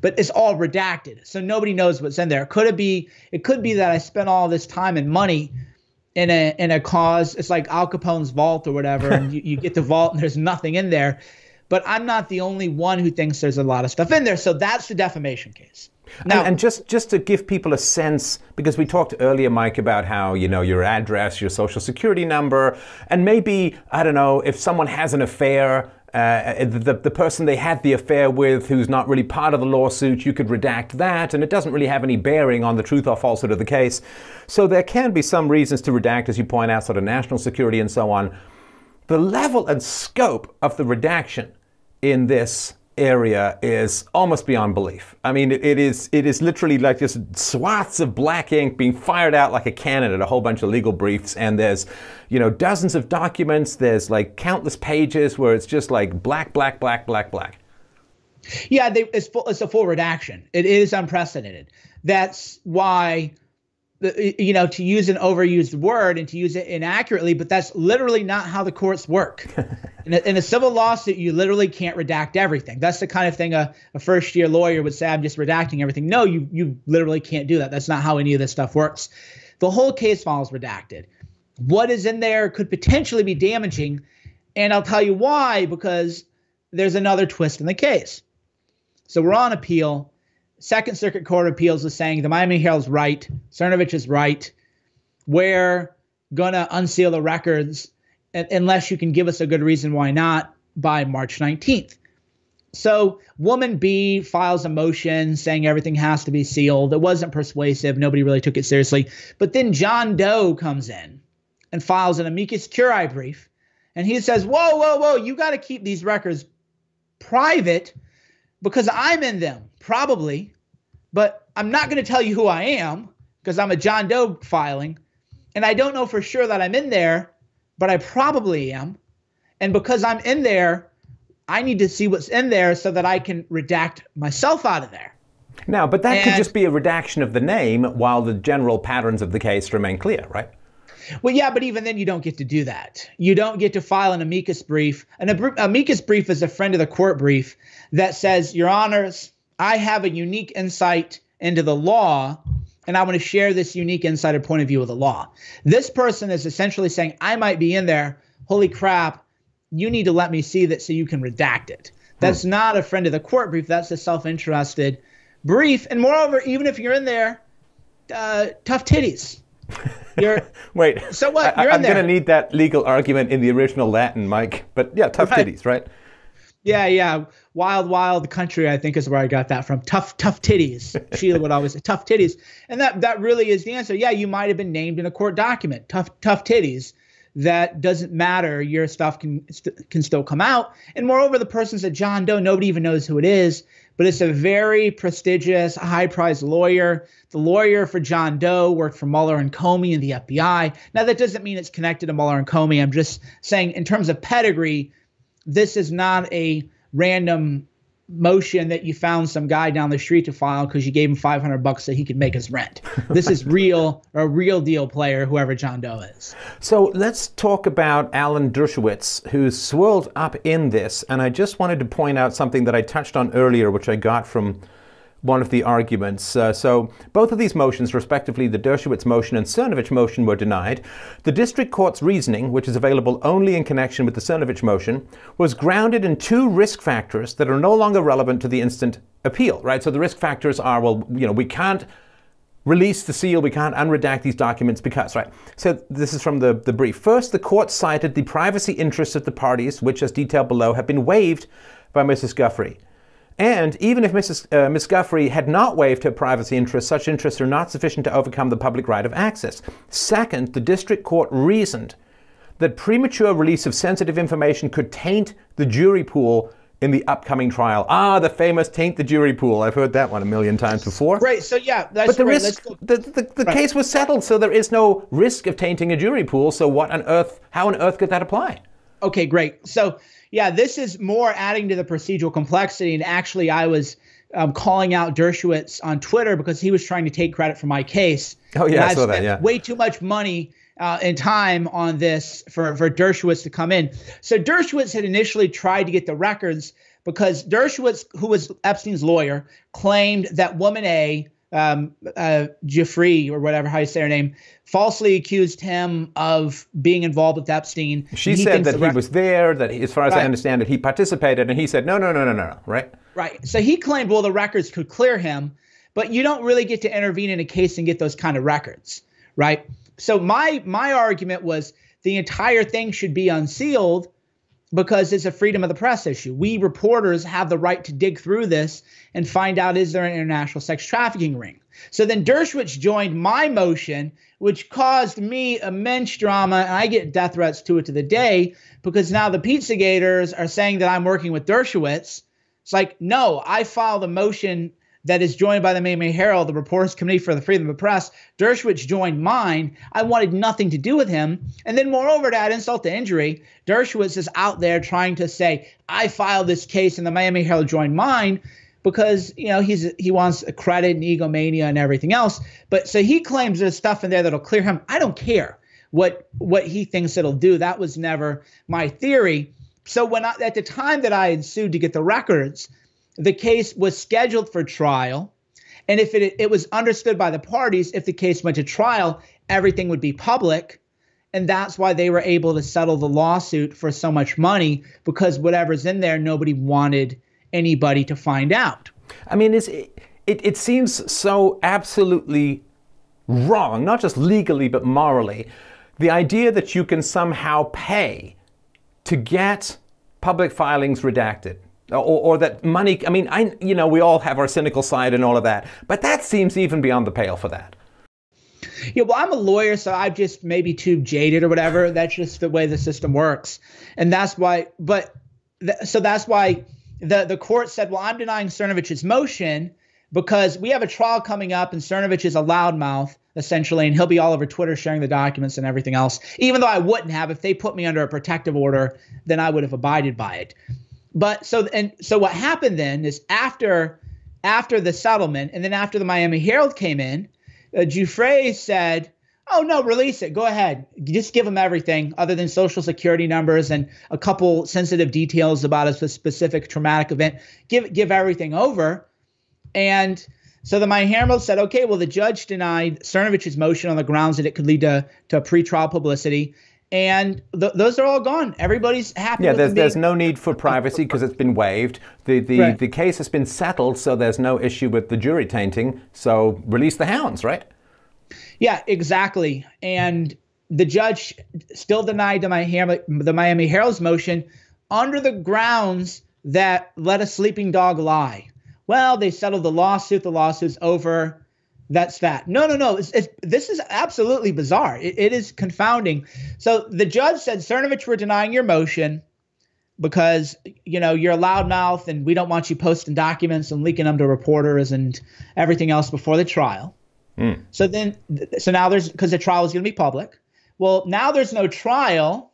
But it's all redacted. So nobody knows what's in there. Could it be it could be that I spent all this time and money in a in a cause. It's like Al Capone's vault or whatever, and you, you get the vault and there's nothing in there. But I'm not the only one who thinks there's a lot of stuff in there. So that's the defamation case. Now, and, and, just just to give people a sense, because we talked earlier, Mike, about how you know your address, your social security number, and maybe I don't know if someone has an affair uh, the, the person they had the affair with who's not really part of the lawsuit, you could redact that, and it doesn't really have any bearing on the truth or falsehood of the case. So there can be some reasons to redact, as you point out, sort of national security and so on. The level and scope of the redaction in this area is almost beyond belief. I mean, it, is it is literally like just swaths of black ink being fired out like a cannon at a whole bunch of legal briefs, and there's you know dozens of documents. There's like countless pages where it's just like black, black, black, black, black. Yeah, they, it's full, it's a full redaction. It is unprecedented. That's why you know, to use an overused word and to use it inaccurately, but that's literally not how the courts work. in, a, in, a, civil lawsuit, you literally can't redact everything. That's the kind of thing a, a first year lawyer would say, I'm just redacting everything. No, you, you literally can't do that. That's not how any of this stuff works. The whole case file is redacted. What is in there could potentially be damaging. And I'll tell you why, because there's another twist in the case. So we're on appeal Second Circuit Court of Appeals is saying the Miami Herald's right, Cernovich is right. We're gonna unseal the records unless you can give us a good reason why not by March 19th. So, woman B files a motion saying everything has to be sealed. It wasn't persuasive. Nobody really took it seriously. But then John Doe comes in, and files an amicus curiae brief. And he says, Whoa, whoa, whoa, you got to keep these records private because I'm in them, probably. But I'm not going to tell you who I am because I'm a John Doe filing. And I don't know for sure that I'm in there, but I probably am. And because I'm in there, I need to see what's in there so that I can redact myself out of there. Now, but that and, could just be a redaction of the name while the general patterns of the case remain clear, right? Well, yeah, but even then, you don't get to do that. You don't get to file an amicus brief. An amicus brief is a friend of the court brief that says, Your Honors, I have a unique insight into the law, and I want to share this unique insight or point of view of the law. This person is essentially saying, I might be in there. Holy crap, you need to let me see that so you can redact it. That's hmm. not a friend of the court brief. That's a self interested brief. And moreover, even if you're in there, uh, tough titties. You're wait. So what? You're I, am going to need that legal argument in the original Latin, Mike. But yeah, tough right. titties, right? Yeah, yeah. Wild, wild country. I think is where I got that from. Tough, tough titties. Sheila would always say tough titties, and that that really is the answer. Yeah, you might have been named in a court document. Tough, tough titties. That doesn't matter. Your stuff can can still come out. And moreover, the person's a John Doe. Nobody even knows who it is but it's a very prestigious, high priced lawyer. The lawyer for John Doe worked for Mueller and Comey in the FBI. Now, that doesn't mean it's connected to Mueller and Comey. I'm just saying, in terms of pedigree, this is not a random motion that you found some guy down the street to file because you gave him 500 bucks so he could make his rent. This is real, a real deal player, whoever John Doe is. So let's talk about Alan Dershowitz, who's swirled up in this. And I just wanted to point out something that I touched on earlier, which I got from one of the arguments. Uh, so both of these motions, respectively the Dershowitz motion and Cernovich motion, were denied. The district court's reasoning, which is available only in connection with the Cernovich motion, was grounded in two risk factors that are no longer relevant to the instant appeal, right? So the risk factors are, well, you know, we can't release the seal, we can't unredact these documents because, right? So this is from the, the brief. First, the court cited the privacy interests of the parties, which, as detailed below, have been waived by Mrs. Giuffre. And even if Mrs. Uh, Ms. Giuffre had not waived her privacy interests, such interests are not sufficient to overcome the public right of access. Second, the district court reasoned that premature release of sensitive information could taint the jury pool in the upcoming trial. Ah, the famous taint the jury pool. I've heard that one a million times before. Right. So yeah, but the right. risk, the, the, the right. case was settled, so there is no risk of tainting a jury pool. So what on earth? How on earth could that apply? Okay, great. So yeah, this is more adding to the procedural complexity. And actually, I was um, calling out Dershowitz on Twitter because he was trying to take credit for my case. Oh yeah, I, I saw that. Yeah, way too much money uh, and time on this for for Dershowitz to come in. So Dershowitz had initially tried to get the records because Dershowitz, who was Epstein's lawyer, claimed that woman A um, uh, Giuffre or whatever how you say her name, falsely accused him of being involved with Epstein. She said that he was there, that he, as far as right. I understand it, he participated, and he said no, no, no, no, no, right? Right. So he claimed, well, the records could clear him, but you don't really get to intervene in a case and get those kind of records, right? So my my argument was the entire thing should be unsealed because it's a freedom of the press issue. We reporters have the right to dig through this and find out is there an international sex trafficking ring. So then Dershowitz joined my motion, which caused me immense drama, and I get death threats to it to the day because now the Pizzagaters are saying that I'm working with Dershowitz. It's like, no, I filed a motion that is joined by the Miami Herald, the Reporters Committee for the Freedom of the Press. Dershowitz joined mine. I wanted nothing to do with him. And then, moreover, to add insult to injury, Dershowitz is out there trying to say, I filed this case and the Miami Herald joined mine because you know he's he wants credit and egomania and everything else. But so he claims there's stuff in there that'll clear him. I don't care what what he thinks it'll do. That was never my theory. So when I, at the time that I had sued to get the records, the case was scheduled for trial. And if it, it was understood by the parties, if the case went to trial, everything would be public. And that's why they were able to settle the lawsuit for so much money because whatever's in there, nobody wanted anybody to find out. I mean, it, it, it seems so absolutely wrong, not just legally, but morally. The idea that you can somehow pay to get public filings redacted or, or, that money i mean i you know we all have our cynical side and all of that but that seems even beyond the pale for that Yeah, well, I'm a lawyer, so I'm just maybe too jaded or whatever. That's just the way the system works, and that's why. But th- so that's why the the court said, "Well, I'm denying Cernovich's motion because we have a trial coming up, and Cernovich is a loudmouth, essentially, and he'll be all over Twitter sharing the documents and everything else. Even though I wouldn't have, if they put me under a protective order, then I would have abided by it. But so and so, what happened then is after after the settlement, and then after the Miami Herald came in, uh, Giuffre said. Oh no, release it. Go ahead. Just give them everything other than social security numbers and a couple sensitive details about a specific traumatic event. Give give everything over. And so the Miami Herald said, okay, well, the judge denied Cernovich's motion on the grounds that it could lead to, to pretrial publicity. And th- those are all gone. Everybody's happy. Yeah, there's, there's no need for privacy because it's been waived. The, the, right. the case has been settled, so there's no issue with the jury tainting. So release the hounds, right? Yeah, exactly. And the judge still denied the Miami, the Miami Herald's motion under the grounds that let a sleeping dog lie well, they settled the lawsuit, the lawsuit's over. That's that. No, no, no. It's, it's, this is absolutely bizarre. It, it is confounding. So the judge said, Cernovich, we're denying your motion because you know you're a loudmouth and we don't want you posting documents and leaking them to reporters and everything else before the trial. Mm. So then, so now there's because the trial is going to be public. Well, now there's no trial.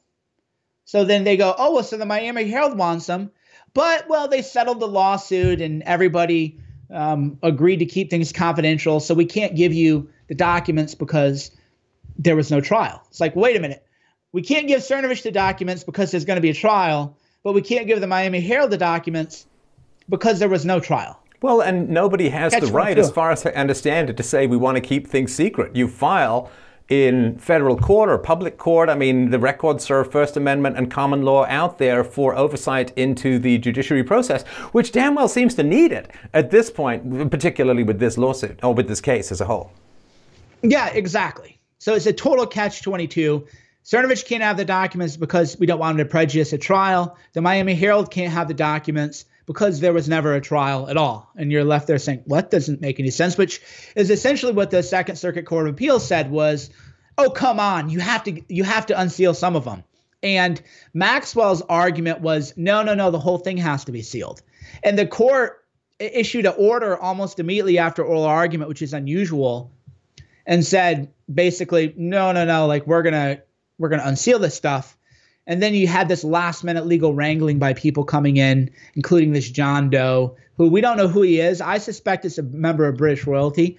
So then they go, oh, well, so the Miami Herald wants them. But well, they settled the lawsuit and everybody um, agreed to keep things confidential. So we can't give you the documents because there was no trial. It's like, wait a minute. We can't give Cernovich the documents because there's going to be a trial, but we can't give the Miami Herald the documents because there was no trial. Well, and nobody has Catch the right, as far as I understand it, to say we want to keep things secret. You file in federal court or public court. I mean, the records are First Amendment and common law out there for oversight into the judiciary process, which damn well seems to need it at this point, particularly with this lawsuit or with this case as a whole. Yeah, exactly. So it's a total catch 22. Cernovich can't have the documents because we don't want him to prejudice a trial. The Miami Herald can't have the documents because there was never a trial at all. And you're left there saying, what doesn't make any sense, which is essentially what the Second Circuit Court of Appeals said was, oh, come on, you have to you have to unseal some of them. And Maxwell's argument was, no, no, no, the whole thing has to be sealed. And the court issued an order almost immediately after oral argument, which is unusual, and said basically, no, no, no, like we're gonna we're gonna unseal this stuff. And then you had this last minute legal wrangling by people coming in, including this John Doe, who we don't know who he is. I suspect it's a member of British royalty,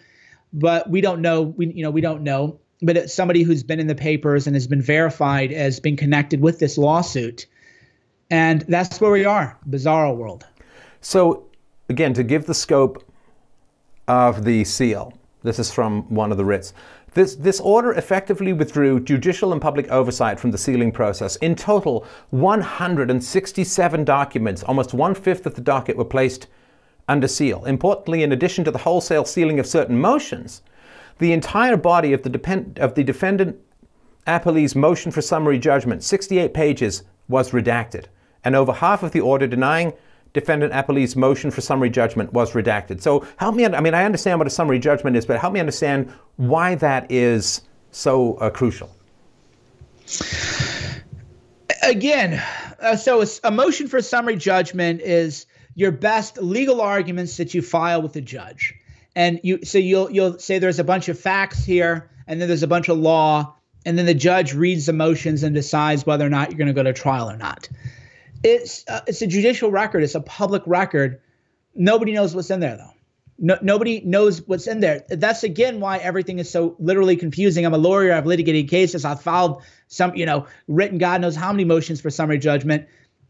but we don't know. We you know we don't know. But it's somebody who's been in the papers and has been verified as being connected with this lawsuit. And that's where we are, bizarro world. So again, to give the scope of the seal, this is from one of the writs. This, this order effectively withdrew judicial and public oversight from the sealing process. In total, 167 documents, almost one fifth of the docket, were placed under seal. Importantly, in addition to the wholesale sealing of certain motions, the entire body of the, depend- of the defendant appellee's motion for summary judgment, 68 pages, was redacted, and over half of the order denying defendant appellee's motion for summary judgment was redacted. So help me, I mean, I understand what a summary judgment is, but help me understand why that is so uh, crucial. Again, uh, so a motion for summary judgment is your best legal arguments that you file with the judge. And you so you'll you'll say there's a bunch of facts here and then there's a bunch of law and then the judge reads the motions and decides whether or not you're going to go to trial or not. It's uh, it's a judicial record. It's a public record. Nobody knows what's in there though. No, nobody knows what's in there. That's again why everything is so literally confusing. I'm a lawyer. I've litigated cases. I've filed some, you know, written God knows how many motions for summary judgment.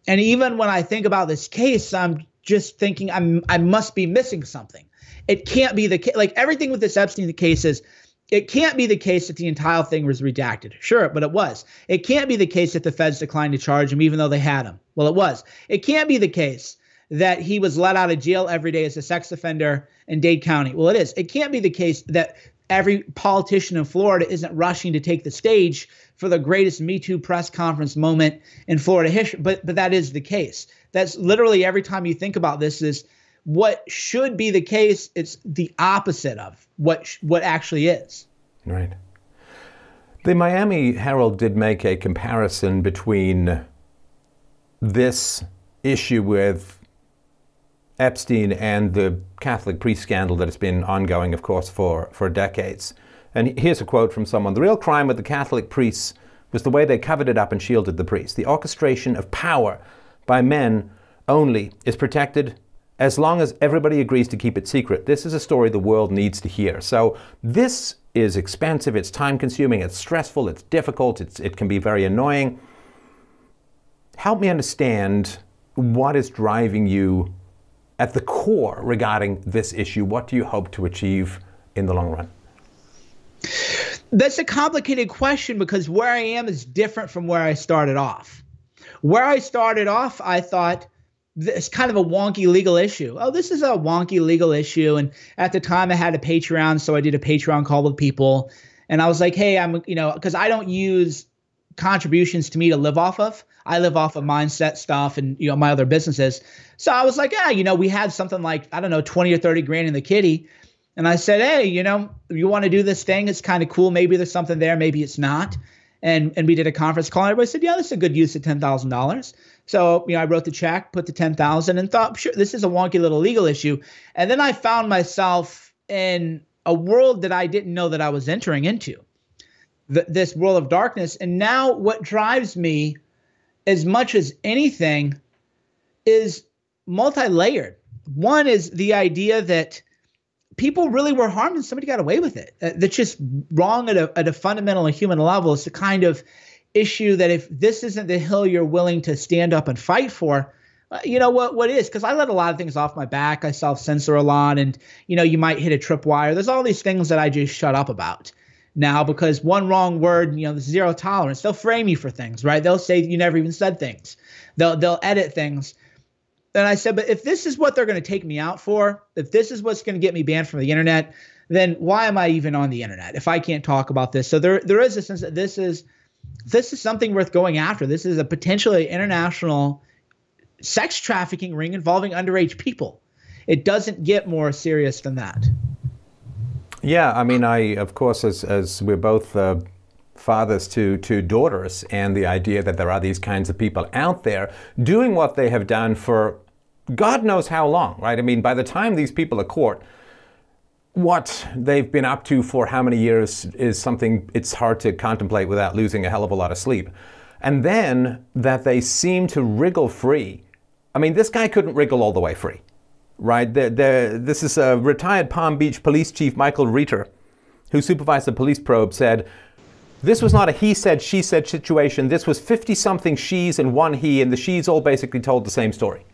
And even when I think about this case, I'm just thinking I'm I must be missing something. It can't be the case. Like everything with this Epstein case is it can't be the case that the entire thing was redacted. Sure, but it was. It can't be the case that the feds declined to charge him even though they had him. Well, it was. It can't be the case that he was let out of jail every day as a sex offender in Dade County. Well, it is. It can't be the case that every politician in Florida isn't rushing to take the stage for the greatest Me Too press conference moment in Florida history. But but that is the case. That's literally every time you think about this is what should be the case. It's the opposite of what what actually is. Right. The Miami Herald did make a comparison between this issue with Epstein and the Catholic priest scandal that has been ongoing, of course, for, for decades. And here's a quote from someone The real crime with the Catholic priests was the way they covered it up and shielded the priests. The orchestration of power by men only is protected as long as everybody agrees to keep it secret. This is a story the world needs to hear. So, this is expensive, it's time consuming, it's stressful, it's difficult, it's, it can be very annoying. Help me understand what is driving you at the core regarding this issue. What do you hope to achieve in the long run? That's a complicated question because where I am is different from where I started off. Where I started off, I thought it's kind of a wonky legal issue. Oh, this is a wonky legal issue. And at the time, I had a Patreon, so I did a Patreon call with people, and I was like, hey, I'm, you know, because I don't use contributions to me to live off of. I live off of mindset stuff and you know my other businesses. So I was like, yeah, you know, we had something like I don't know, twenty or thirty grand in the kitty. And I said, hey, you know, you want to do this thing? It's kind of cool. Maybe there's something there. Maybe it's not. And and we did a conference call. And everybody said, yeah, this is a good use of ten thousand dollars. So you know, I wrote the check, put the ten thousand, and thought, sure, this is a wonky little legal issue. And then I found myself in a world that I didn't know that I was entering into, this world of darkness. And now, what drives me, as much as anything, is multi-layered. One is the idea that people really were harmed and somebody got away with it. Uh, that's just wrong at a, at a fundamental human level. It's the kind of issue that if this isn't the hill you're willing to stand up and fight for, uh, you know what what is? Because i let a lot of things off my back. I self-censor a lot and you know you might hit a tripwire. There's all these things that i just shut up about now because one wrong word you know zero tolerance. They'll frame you for things right? They'll say you never even said things. They'll they'll edit things. And I said, but if this is what they're going to take me out for, if this is what's going to get me banned from the internet, then why am I even on the internet if I can't talk about this? So there there is a sense that this is this is something worth going after. This is a potentially international sex trafficking ring involving underage people. It doesn't get more serious than that. Yeah, I mean, I of course, as as we're both. Uh, fathers to, to daughters, and the idea that there are these kinds of people out there doing what they have done for God knows how long, right? I mean, by the time these people are court, what they've been up to for how many years is something it's hard to contemplate without losing a hell of a lot of sleep. And then that they seem to wriggle free. I mean, this guy couldn't wriggle all the way free, right? They're, they're, this is a retired Palm Beach police chief, Michael Reiter, who supervised the police probe, said, this was not a he said, she said situation. This was 50 something she's and one he, and the she's all basically told the same story.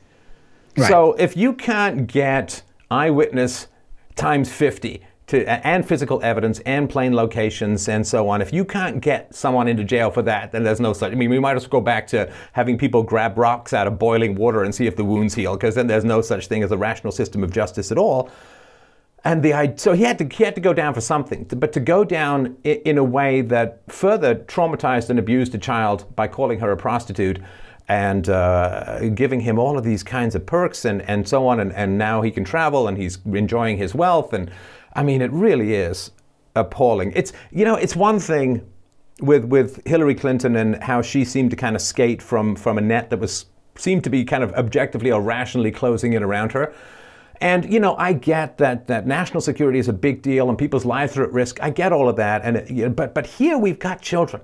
Right. So if you can't get eyewitness times 50 to, and physical evidence and plane locations and so on, if you can't get someone into jail for that, then there's no such. I mean, we might as well go back to having people grab rocks out of boiling water and see if the wounds heal, because then there's no such thing as a rational system of justice at all. And the so he had to he had to go down for something, but to go down in a way that further traumatized and abused a child by calling her a prostitute and uh, giving him all of these kinds of perks and, and so on. And, and now he can travel and he's enjoying his wealth. And I mean, it really is appalling. It's, you know, it's one thing with, with Hillary Clinton and how she seemed to kind of skate from, from a net that was seemed to be kind of objectively or rationally closing in around her. And you know, I get that that national security is a big deal and people's lives are at risk. I get all of that, and it, you know, but but here we've got children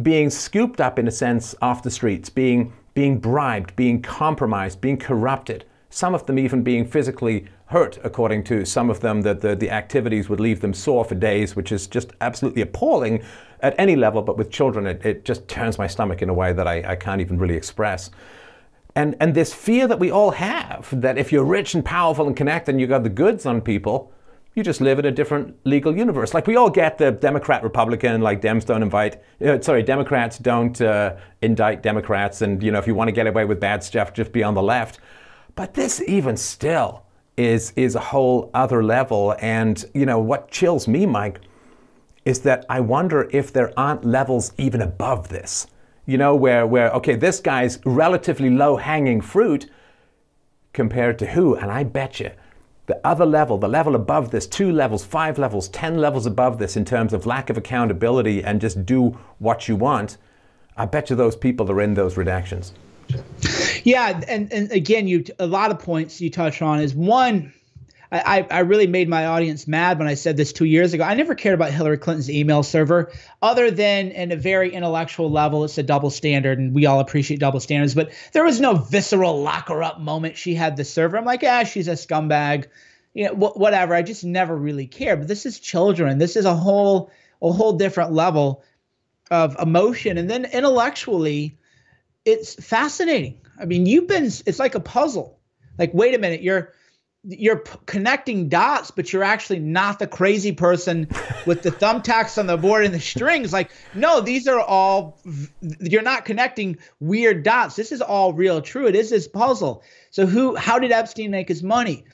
being scooped up in a sense off the streets, being being bribed, being compromised, being corrupted. Some of them even being physically hurt, according to some of them, that the, the activities would leave them sore for days, which is just absolutely appalling at any level. But with children, it, it just turns my stomach in a way that I, I can't even really express. And, and this fear that we all have that if you're rich and powerful and connected and you got the goods on people, you just live in a different legal universe. Like we all get the Democrat, Republican, like Dems don't invite, uh, sorry, Democrats don't uh, indict Democrats, and you know if you want to get away with bad stuff, just be on the left. But this, even still, is is a whole other level. And you know what chills me, Mike, is that I wonder if there aren't levels even above this. You know, where where okay, this guy's relatively low hanging fruit compared to who, and I bet you the other level, the level above this, two levels, five levels, ten levels above this in terms of lack of accountability and just do what you want, I bet you those people are in those redactions. Yeah, and, and again, you a lot of points you touch on is one. I, I really made my audience mad when I said this two years ago. I never cared about Hillary Clinton's email server, other than in a very intellectual level, it's a double standard, and we all appreciate double standards. But there was no visceral lock her up moment. She had the server. I'm like, ah, she's a scumbag, you know, wh- whatever. I just never really cared. But this is children. This is a whole a whole different level of emotion, and then intellectually, it's fascinating. I mean, you've been. It's like a puzzle. Like, wait a minute, you're you're p- connecting dots, but you're actually not the crazy person with the thumbtacks on the board and the strings. Like, no, these are all, you're not connecting weird dots. This is all real true. It is this puzzle. So, who, how did Epstein make his money?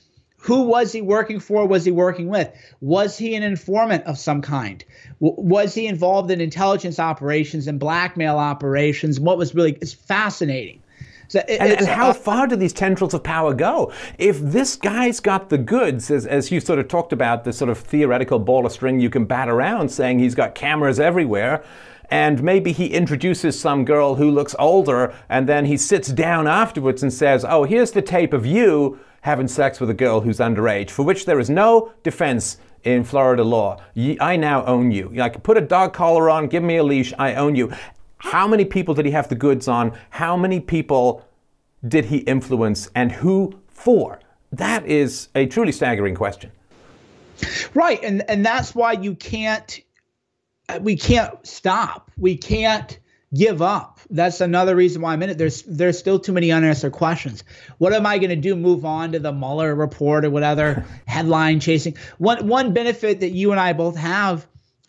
Who was he working for? Was he working with? Was he an informant of some kind? W- was he involved in intelligence operations and blackmail operations? What was really, it's fascinating. So it, and, eh, and, eh, how uh, far do these tendrils of power go? If this guy's got the goods, as, as you sort of talked about, the sort of theoretical ball of string you can bat around, saying he's got cameras everywhere, and maybe he introduces some girl who looks older, and then he sits down afterwards and says, Oh, here's the tape of you having sex with a girl who's underage, for which there is no defense in Florida law. I now own you. I can put a dog collar on, give me a leash, I own you. How many people did he have the goods on? How many people did he influence and who for? That is a truly staggering question. Right, and and that's why you can't uh, we can't stop. We can't give up. That's another reason why I'm in it. There's there's still too many unanswered questions. What am I going to do? Move on to the Mueller report or whatever headline chasing? One one benefit that you and I both have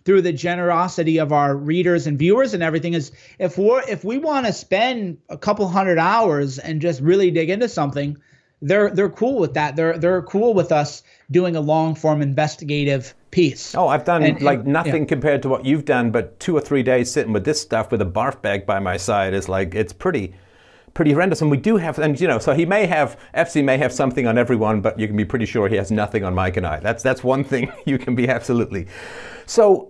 through the generosity of our readers and viewers and everything is if we're if we want to spend a couple hundred hours and just really dig into something they're they're cool with that they're they're cool with us doing a long form investigative piece oh i've done and, like and, nothing yeah. compared to what you've done but two or three days sitting with this stuff with a barf bag by my side is like it's pretty pretty horrendous. And we do have, and you know, so he may have, Epstein may have something on everyone, but you can be pretty sure he has nothing on Mike and I. That's that's one thing you can be absolutely. So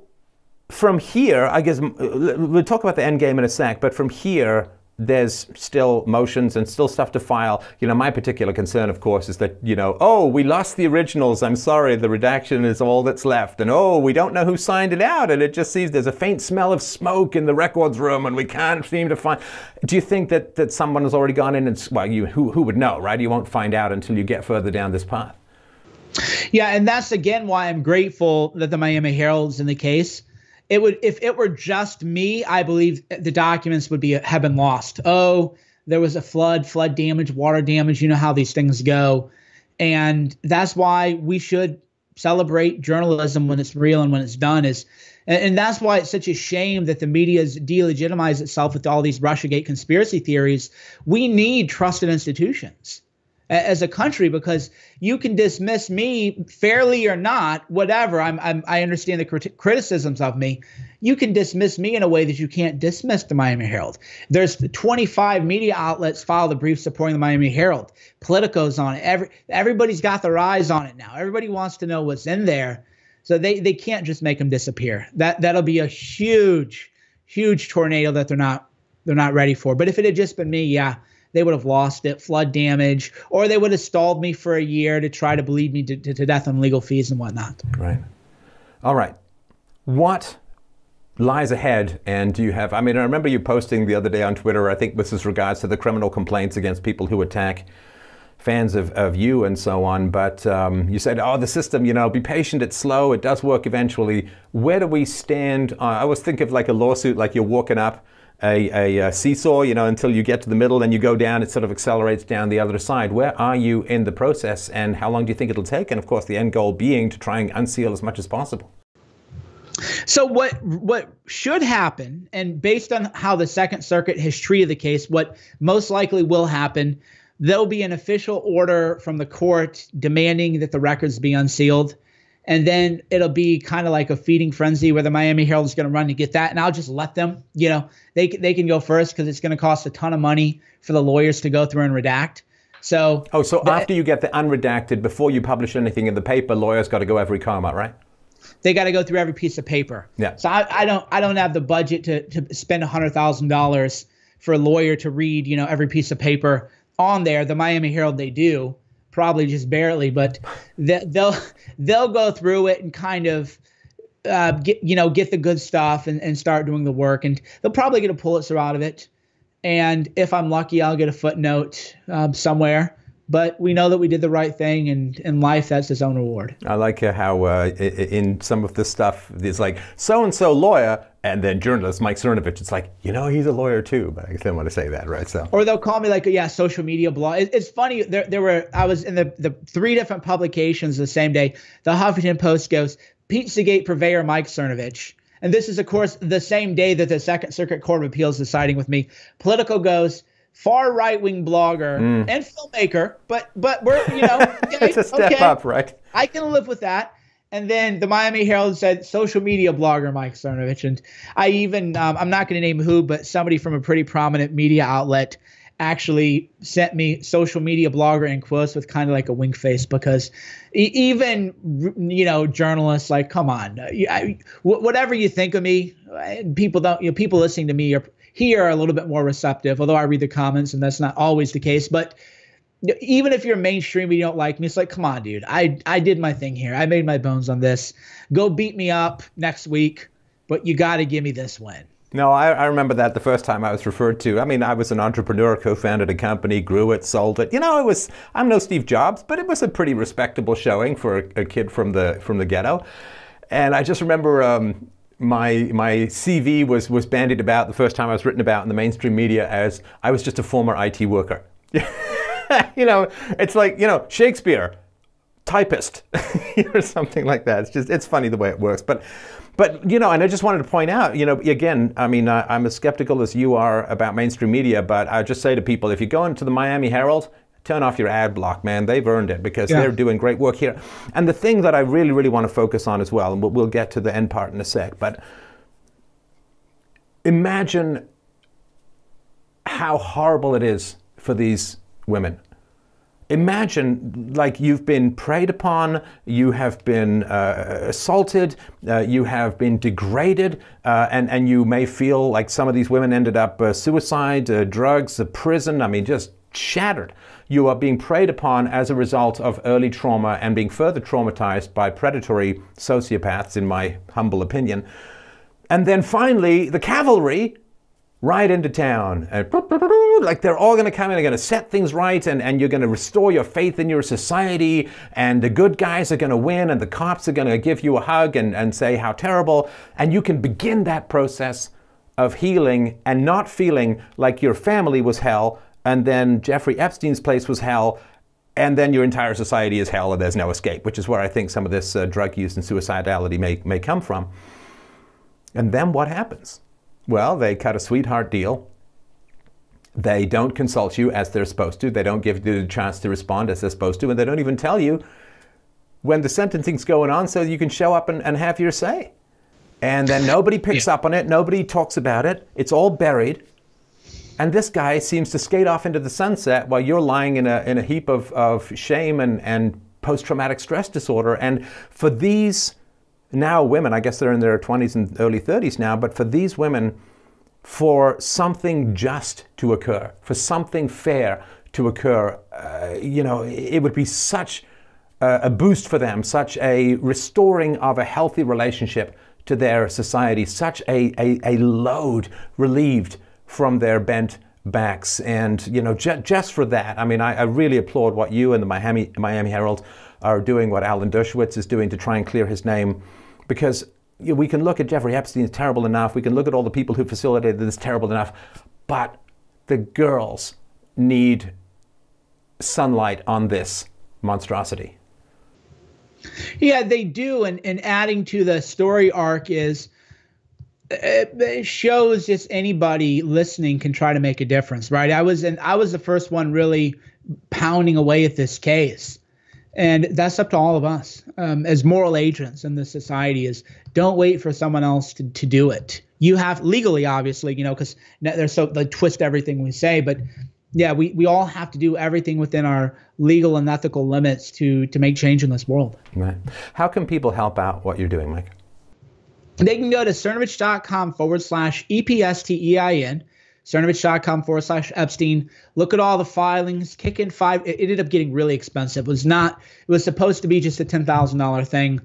from here, I guess uh, we'll talk about the end game in a sec, but from here, there's still motions and still stuff to file. You know, my particular concern, of course, is that, you know, oh, we lost the originals. I'm sorry, the redaction is all that's left. And oh, we don't know who signed it out. And it just seems there's a faint smell of smoke in the records room and we can't seem to find. Do you think that, that someone has already gone in and, well, you, who, who would know, right? You won't find out until you get further down this path. Yeah, and that's again why I'm grateful that the Miami Herald's in the case it would if it were just me i believe the documents would be have been lost. Oh there was a flood flood damage water damage you know how these things go. And that's why we should celebrate journalism when it's real and when it's done is and, and that's why it's such a shame that the media has delegitimized itself with all these russiagate conspiracy theories. We need trusted institutions as a country because you can dismiss me fairly or not, whatever. I'm, I'm i understand the crit- criticisms of me. You can dismiss me in a way that you can't dismiss the Miami Herald. There's 25 media outlets filed a brief supporting the Miami Herald. Politico's on it. Every everybody's got their eyes on it now. Everybody wants to know what's in there, so they they can't just make them disappear. That that'll be a huge, huge tornado that they're not they're not ready for. But if it had just been me, yeah they would have lost it, flood damage, or they would have stalled me for a year to try to bleed me to, to, to death on legal fees and whatnot. Right. All right. What lies ahead and do you have i mean i remember you posting the other day on twitter i think this is regards to the criminal complaints against people who attack fans of, of you and so on but um, you said oh the system you know be patient it's slow it does work eventually where do we stand uh, i always think of like a lawsuit like you're walking up a, a, a, seesaw, you know, until you get to the middle, then you go down, it sort of accelerates down the other side. Where are you in the process and how long do you think it'll take? And of course, the end goal being to try and unseal as much as possible. So what what should happen, and based on how the Second Circuit has treated the case, what most likely will happen, there'll be an official order from the court demanding that the records be unsealed and then it'll be kind of like a feeding frenzy where the Miami Herald is going to run to get that, and I'll just let them. You know, they they can go first because it's going to cost a ton of money for the lawyers to go through and redact. So oh, so the, after you get the unredacted, before you publish anything in the paper, lawyers got to go every comma, right? They got to go through every piece of paper. Yeah. So I, I don't I don't have the budget to to spend a hundred thousand dollars for a lawyer to read you know every piece of paper on there. The Miami Herald they do probably just barely, but they, they'll they'll go through it and kind of uh, get you know get the good stuff and, and start doing the work, and they'll probably get a Pulitzer out of it. And if I'm lucky, I'll get a footnote uh, somewhere. But we know that we did the right thing, and in life, that's its own reward. I like uh, how uh, in some of this stuff, it's like so and so lawyer, and then journalist Mike Cernovich. It's like you know he's a lawyer too, but I didn't want to say that, right? So or they'll call me like yeah, social media blog. It's funny. There, there were I was in the the three different publications the same day. The Huffington Post goes Pizzagate purveyor Mike Cernovich. And this is, of course, the same day that the Second Circuit Court of Appeals is siding with me. Politico goes far right wing blogger mm. and filmmaker, but but we're you know okay, it's a step okay, up, right? I can live with that. And then the Miami Herald said social media blogger Mike Cernovich, and I even um, I'm not going to name who, but somebody from a pretty prominent media outlet actually sent me social media blogger in quotes with kind of like a wink face because even you know journalists like come on I, whatever you think of me people don't you know people listening to me are here are a little bit more receptive although i read the comments and that's not always the case but even if you're mainstream and you don't like me it's like come on dude i i did my thing here i made my bones on this go beat me up next week but you got to give me this win no, I, I, remember that the first time I was referred to. I mean, I was an entrepreneur, co-founded a company, grew it, sold it. You know, it was. I'm no Steve Jobs, but it was a pretty respectable showing for a, a kid from the from the ghetto. And I just remember um, my my CV was was bandied about the first time I was written about in the mainstream media as I was just a former IT worker. you know, it's like you know Shakespeare, typist, or something like that. It's just it's funny the way it works, but but, you know, and I just wanted to point out, you know, again, I mean, I, I'm as skeptical as you are about mainstream media, but I just say to people, if you go into the Miami Herald, turn off your ad block, man. They've earned it because yeah. they're doing great work here. And the thing that I really, really want to focus on as well, and we'll, we'll get to the end part in a sec, but imagine how horrible it is for these women imagine like you've been preyed upon, you have been uh, assaulted, uh, you have been degraded, uh, and, and you may feel like some of these women ended up uh, suicide, uh, drugs, prison, I mean, just shattered. You are being preyed upon as a result of early trauma and being further traumatized by predatory sociopaths, in my humble opinion. And then finally, the cavalry ride into town uh, and like they're all going to come in they're going to set things right and, and you're going to restore your faith in your society and the good guys are going to win and the cops are going to give you a hug and, and say how terrible and you can begin that process of healing and not feeling like your family was hell and then jeffrey epstein's place was hell and then your entire society is hell and there's no escape which is where i think some of this uh, drug use and suicidality may, may come from and then what happens well, they cut a sweetheart deal. They don't consult you as they're supposed to. They don't give you the chance to respond as they're supposed to. And they don't even tell you when the sentencing's going on so you can show up and, and have your say. And then nobody picks yeah. up on it. Nobody talks about it. It's all buried. And this guy seems to skate off into the sunset while you're lying in a, in a heap of, of shame and, and post traumatic stress disorder. And for these now women, I guess they're in their 20s and early 30s now, but for these women, for something just to occur, for something fair to occur, uh, you know, it would be such a, a boost for them, such a restoring of a healthy relationship to their society, such a, a, a load relieved from their bent backs. And, you know, ju- just for that, I mean, I, I really applaud what you and the Miami, Miami Herald are doing, what Alan Dershowitz is doing to try and clear his name because you know, we can look at Jeffrey Epstein as terrible enough, we can look at all the people who facilitated this terrible enough, but the girls need sunlight on this monstrosity. Yeah, they do. And, and adding to the story arc is it shows just anybody listening can try to make a difference, right? I was and I was the first one really pounding away at this case and that's up to all of us um, as moral agents in this society is don't wait for someone else to, to do it you have legally obviously you know because they're so they twist everything we say but yeah, we, we all have to do everything within our legal and ethical limits to to make change in this world. Right. How can people help out what you're doing, Mike? They can go to cernovich.com forward slash EPSTEIN, cernovich.com forward slash Epstein. Look at all the filings, kick in five. It ended up getting really expensive. It was not, it was supposed to be just a $10,000 thing.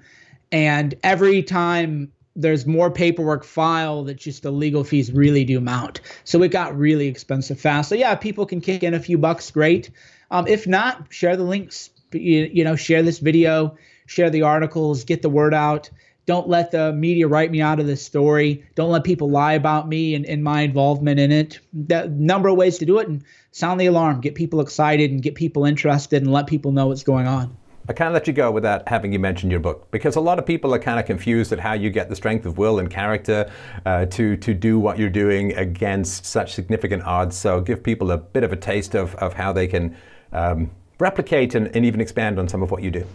And every time there's more paperwork filed that just the legal fees really do mount. So it got really expensive fast. So yeah, people can kick in a few bucks, great. Um, if not, share the links. You, you know, share this video, share the articles, get the word out. Don't let the media write me out of this story. Don't let people lie about me and, and my involvement in it. The number of ways to do it and sound the alarm, get people excited and get people interested and let people know what's going on. I can't let you go without having you mention your book because a lot of people are kind of confused at how you get the strength of will and character uh, to to do what you're doing against such significant odds. So give people a bit of a taste of, of how they can um, replicate and, and even expand on some of what you do.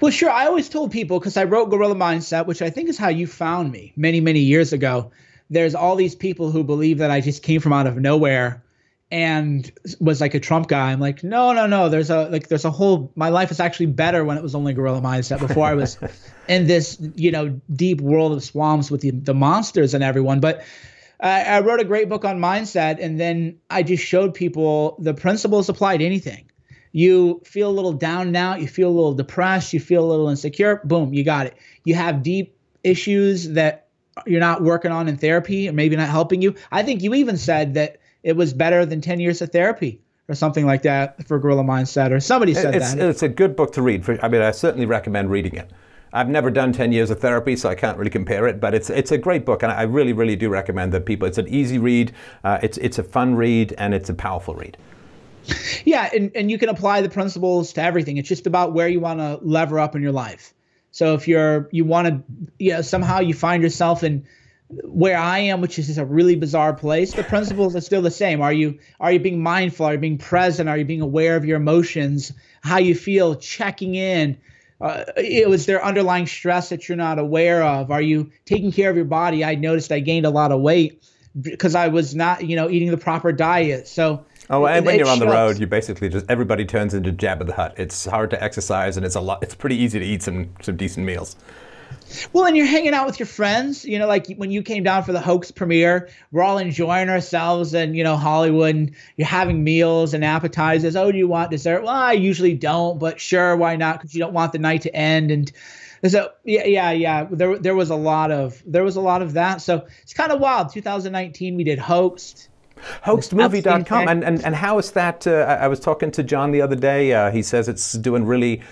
Well, sure. I always told people because I wrote Gorilla Mindset, which I think is how you found me many, many years ago. There's all these people who believe that I just came from out of nowhere and was like a Trump guy. I'm like, no, no, no. There's a like, there's a whole. My life is actually better when it was only Gorilla Mindset. Before I was in this, you know, deep world of swamps with the, the monsters and everyone. But uh, I wrote a great book on mindset, and then I just showed people the principles apply to anything. You feel a little down now, you feel a little depressed, you feel a little insecure. Boom, you got it. You have deep issues that you're not working on in therapy, or maybe not helping you. I think you even said that it was better than 10 years of therapy or something like that for Gorilla Mindset, or somebody said it's, that. It's a good book to read. For, I mean, I certainly recommend reading it. I've never done 10 years of therapy, so I can't really compare it, but it's, it's a great book, and I really, really do recommend that people. It's an easy read, uh, it's, it's a fun read, and it's a powerful read. Yeah, and, and you can apply the principles to everything. It's just about where you want to lever up in your life. So if you're you want to, you know, somehow you find yourself in where I am, which is just a really bizarre place, the principles are still the same. Are you are you being mindful? Are you being present? Are you being aware of your emotions? How you feel? Checking in. Uh, was there underlying stress that you're not aware of? Are you taking care of your body? I noticed I gained a lot of weight because I was not, you know, eating the proper diet. So. Oh, and when you're on the road, you basically just everybody turns into Jabba the Hutt. It's hard to exercise, and it's a lot. It's pretty easy to eat some some decent meals. Well, and you're hanging out with your friends, you know, like when you came down for the hoax premiere, we're all enjoying ourselves and, you know, Hollywood, and you're having meals and appetizers. Oh, do you want dessert? Well, I usually don't, but sure, why not? Because you don't want the night to end. And so, yeah, yeah, yeah. There, there was a lot of, there was a lot of that. So it's kind of wild. 2019, we did Hoaxed. Hoaxedmovie.com. And, and, and how is that? Uh, I was talking to John the other day. Uh, he says it's doing really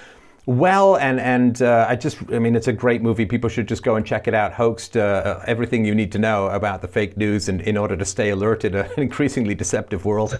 well and and uh, I just I mean it's a great movie. People should just go and check it out. Hoaxed, uh, everything you need to know about the fake news, and in order to stay alert in an increasingly deceptive world.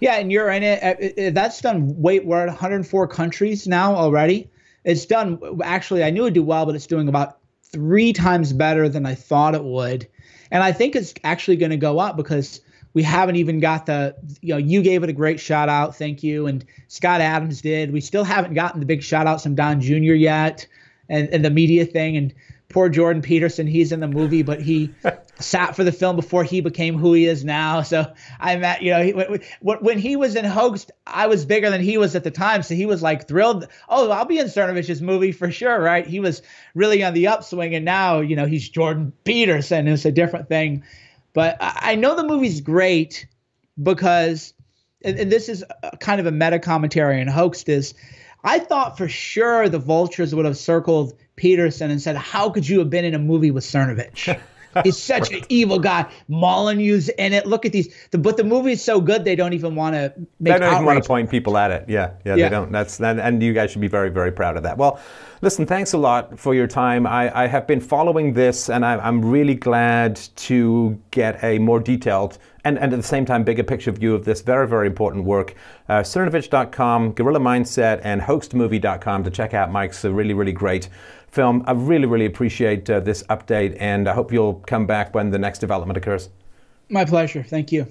Yeah, and you're in it. That's done. Wait, we're at 104 countries now already. It's done. Actually, I knew it'd do well, but it's doing about three times better than I thought it would, and I think it's actually going to go up because we haven't even got the, you know, you gave it a great shout out. Thank you. And Scott Adams did. We still haven't gotten the big shout outs from Don Jr. yet and, and the media thing. And poor Jordan Peterson, he's in the movie, but he sat for the film before he became who he is now. So I'm at, you know, he, when he was in Hoaxed, I was bigger than he was at the time. So he was like thrilled. Oh, I'll be in Cernovich's movie for sure, right? He was really on the upswing. And now, you know, he's Jordan Peterson. It's a different thing. But I know the movie's great because, and, this is kind of a meta commentary and hoaxed is, I thought for sure the vultures would have circled Peterson and said, "How could you have been in a movie with Cernovich?" He's such an evil guy. Molyneux's in it. Look at these. The, but the movie is so good they don't even want to make. They don't even want to point people at it. Yeah, yeah, yeah. they don't. That's and, and you guys should be very, very proud of that. Well, listen, thanks a lot for your time. I, I have been following this, and I, am really glad to get a more detailed and, and at the same time bigger picture view of this very, very important work. Uh, Cernovich.com, Gorilla Mindset, and HoaxedMovie.com to check out Mike's really, really great film. I really, really appreciate uh, this update, and I hope you'll come back when the next development occurs. My pleasure. Thank you.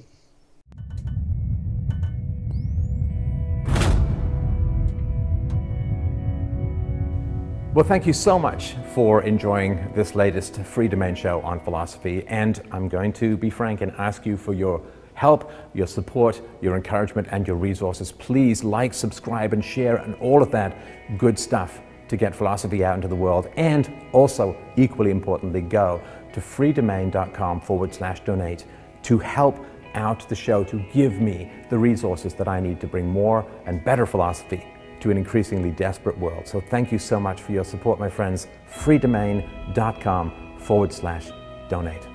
Well, thank you so much for enjoying this latest Freedomain show on philosophy. And I'm going to be frank and ask you for your help, your support, your encouragement, and your resources. Please like, subscribe, and share, and all of that good stuff to get philosophy out into the world. And also, equally importantly, go to freedomain.com forward slash donate to help out the show, to give me the resources that I need to bring more and better philosophy to an increasingly desperate world. So thank you so much for your support, my friends. freedomain.com forward slash donate.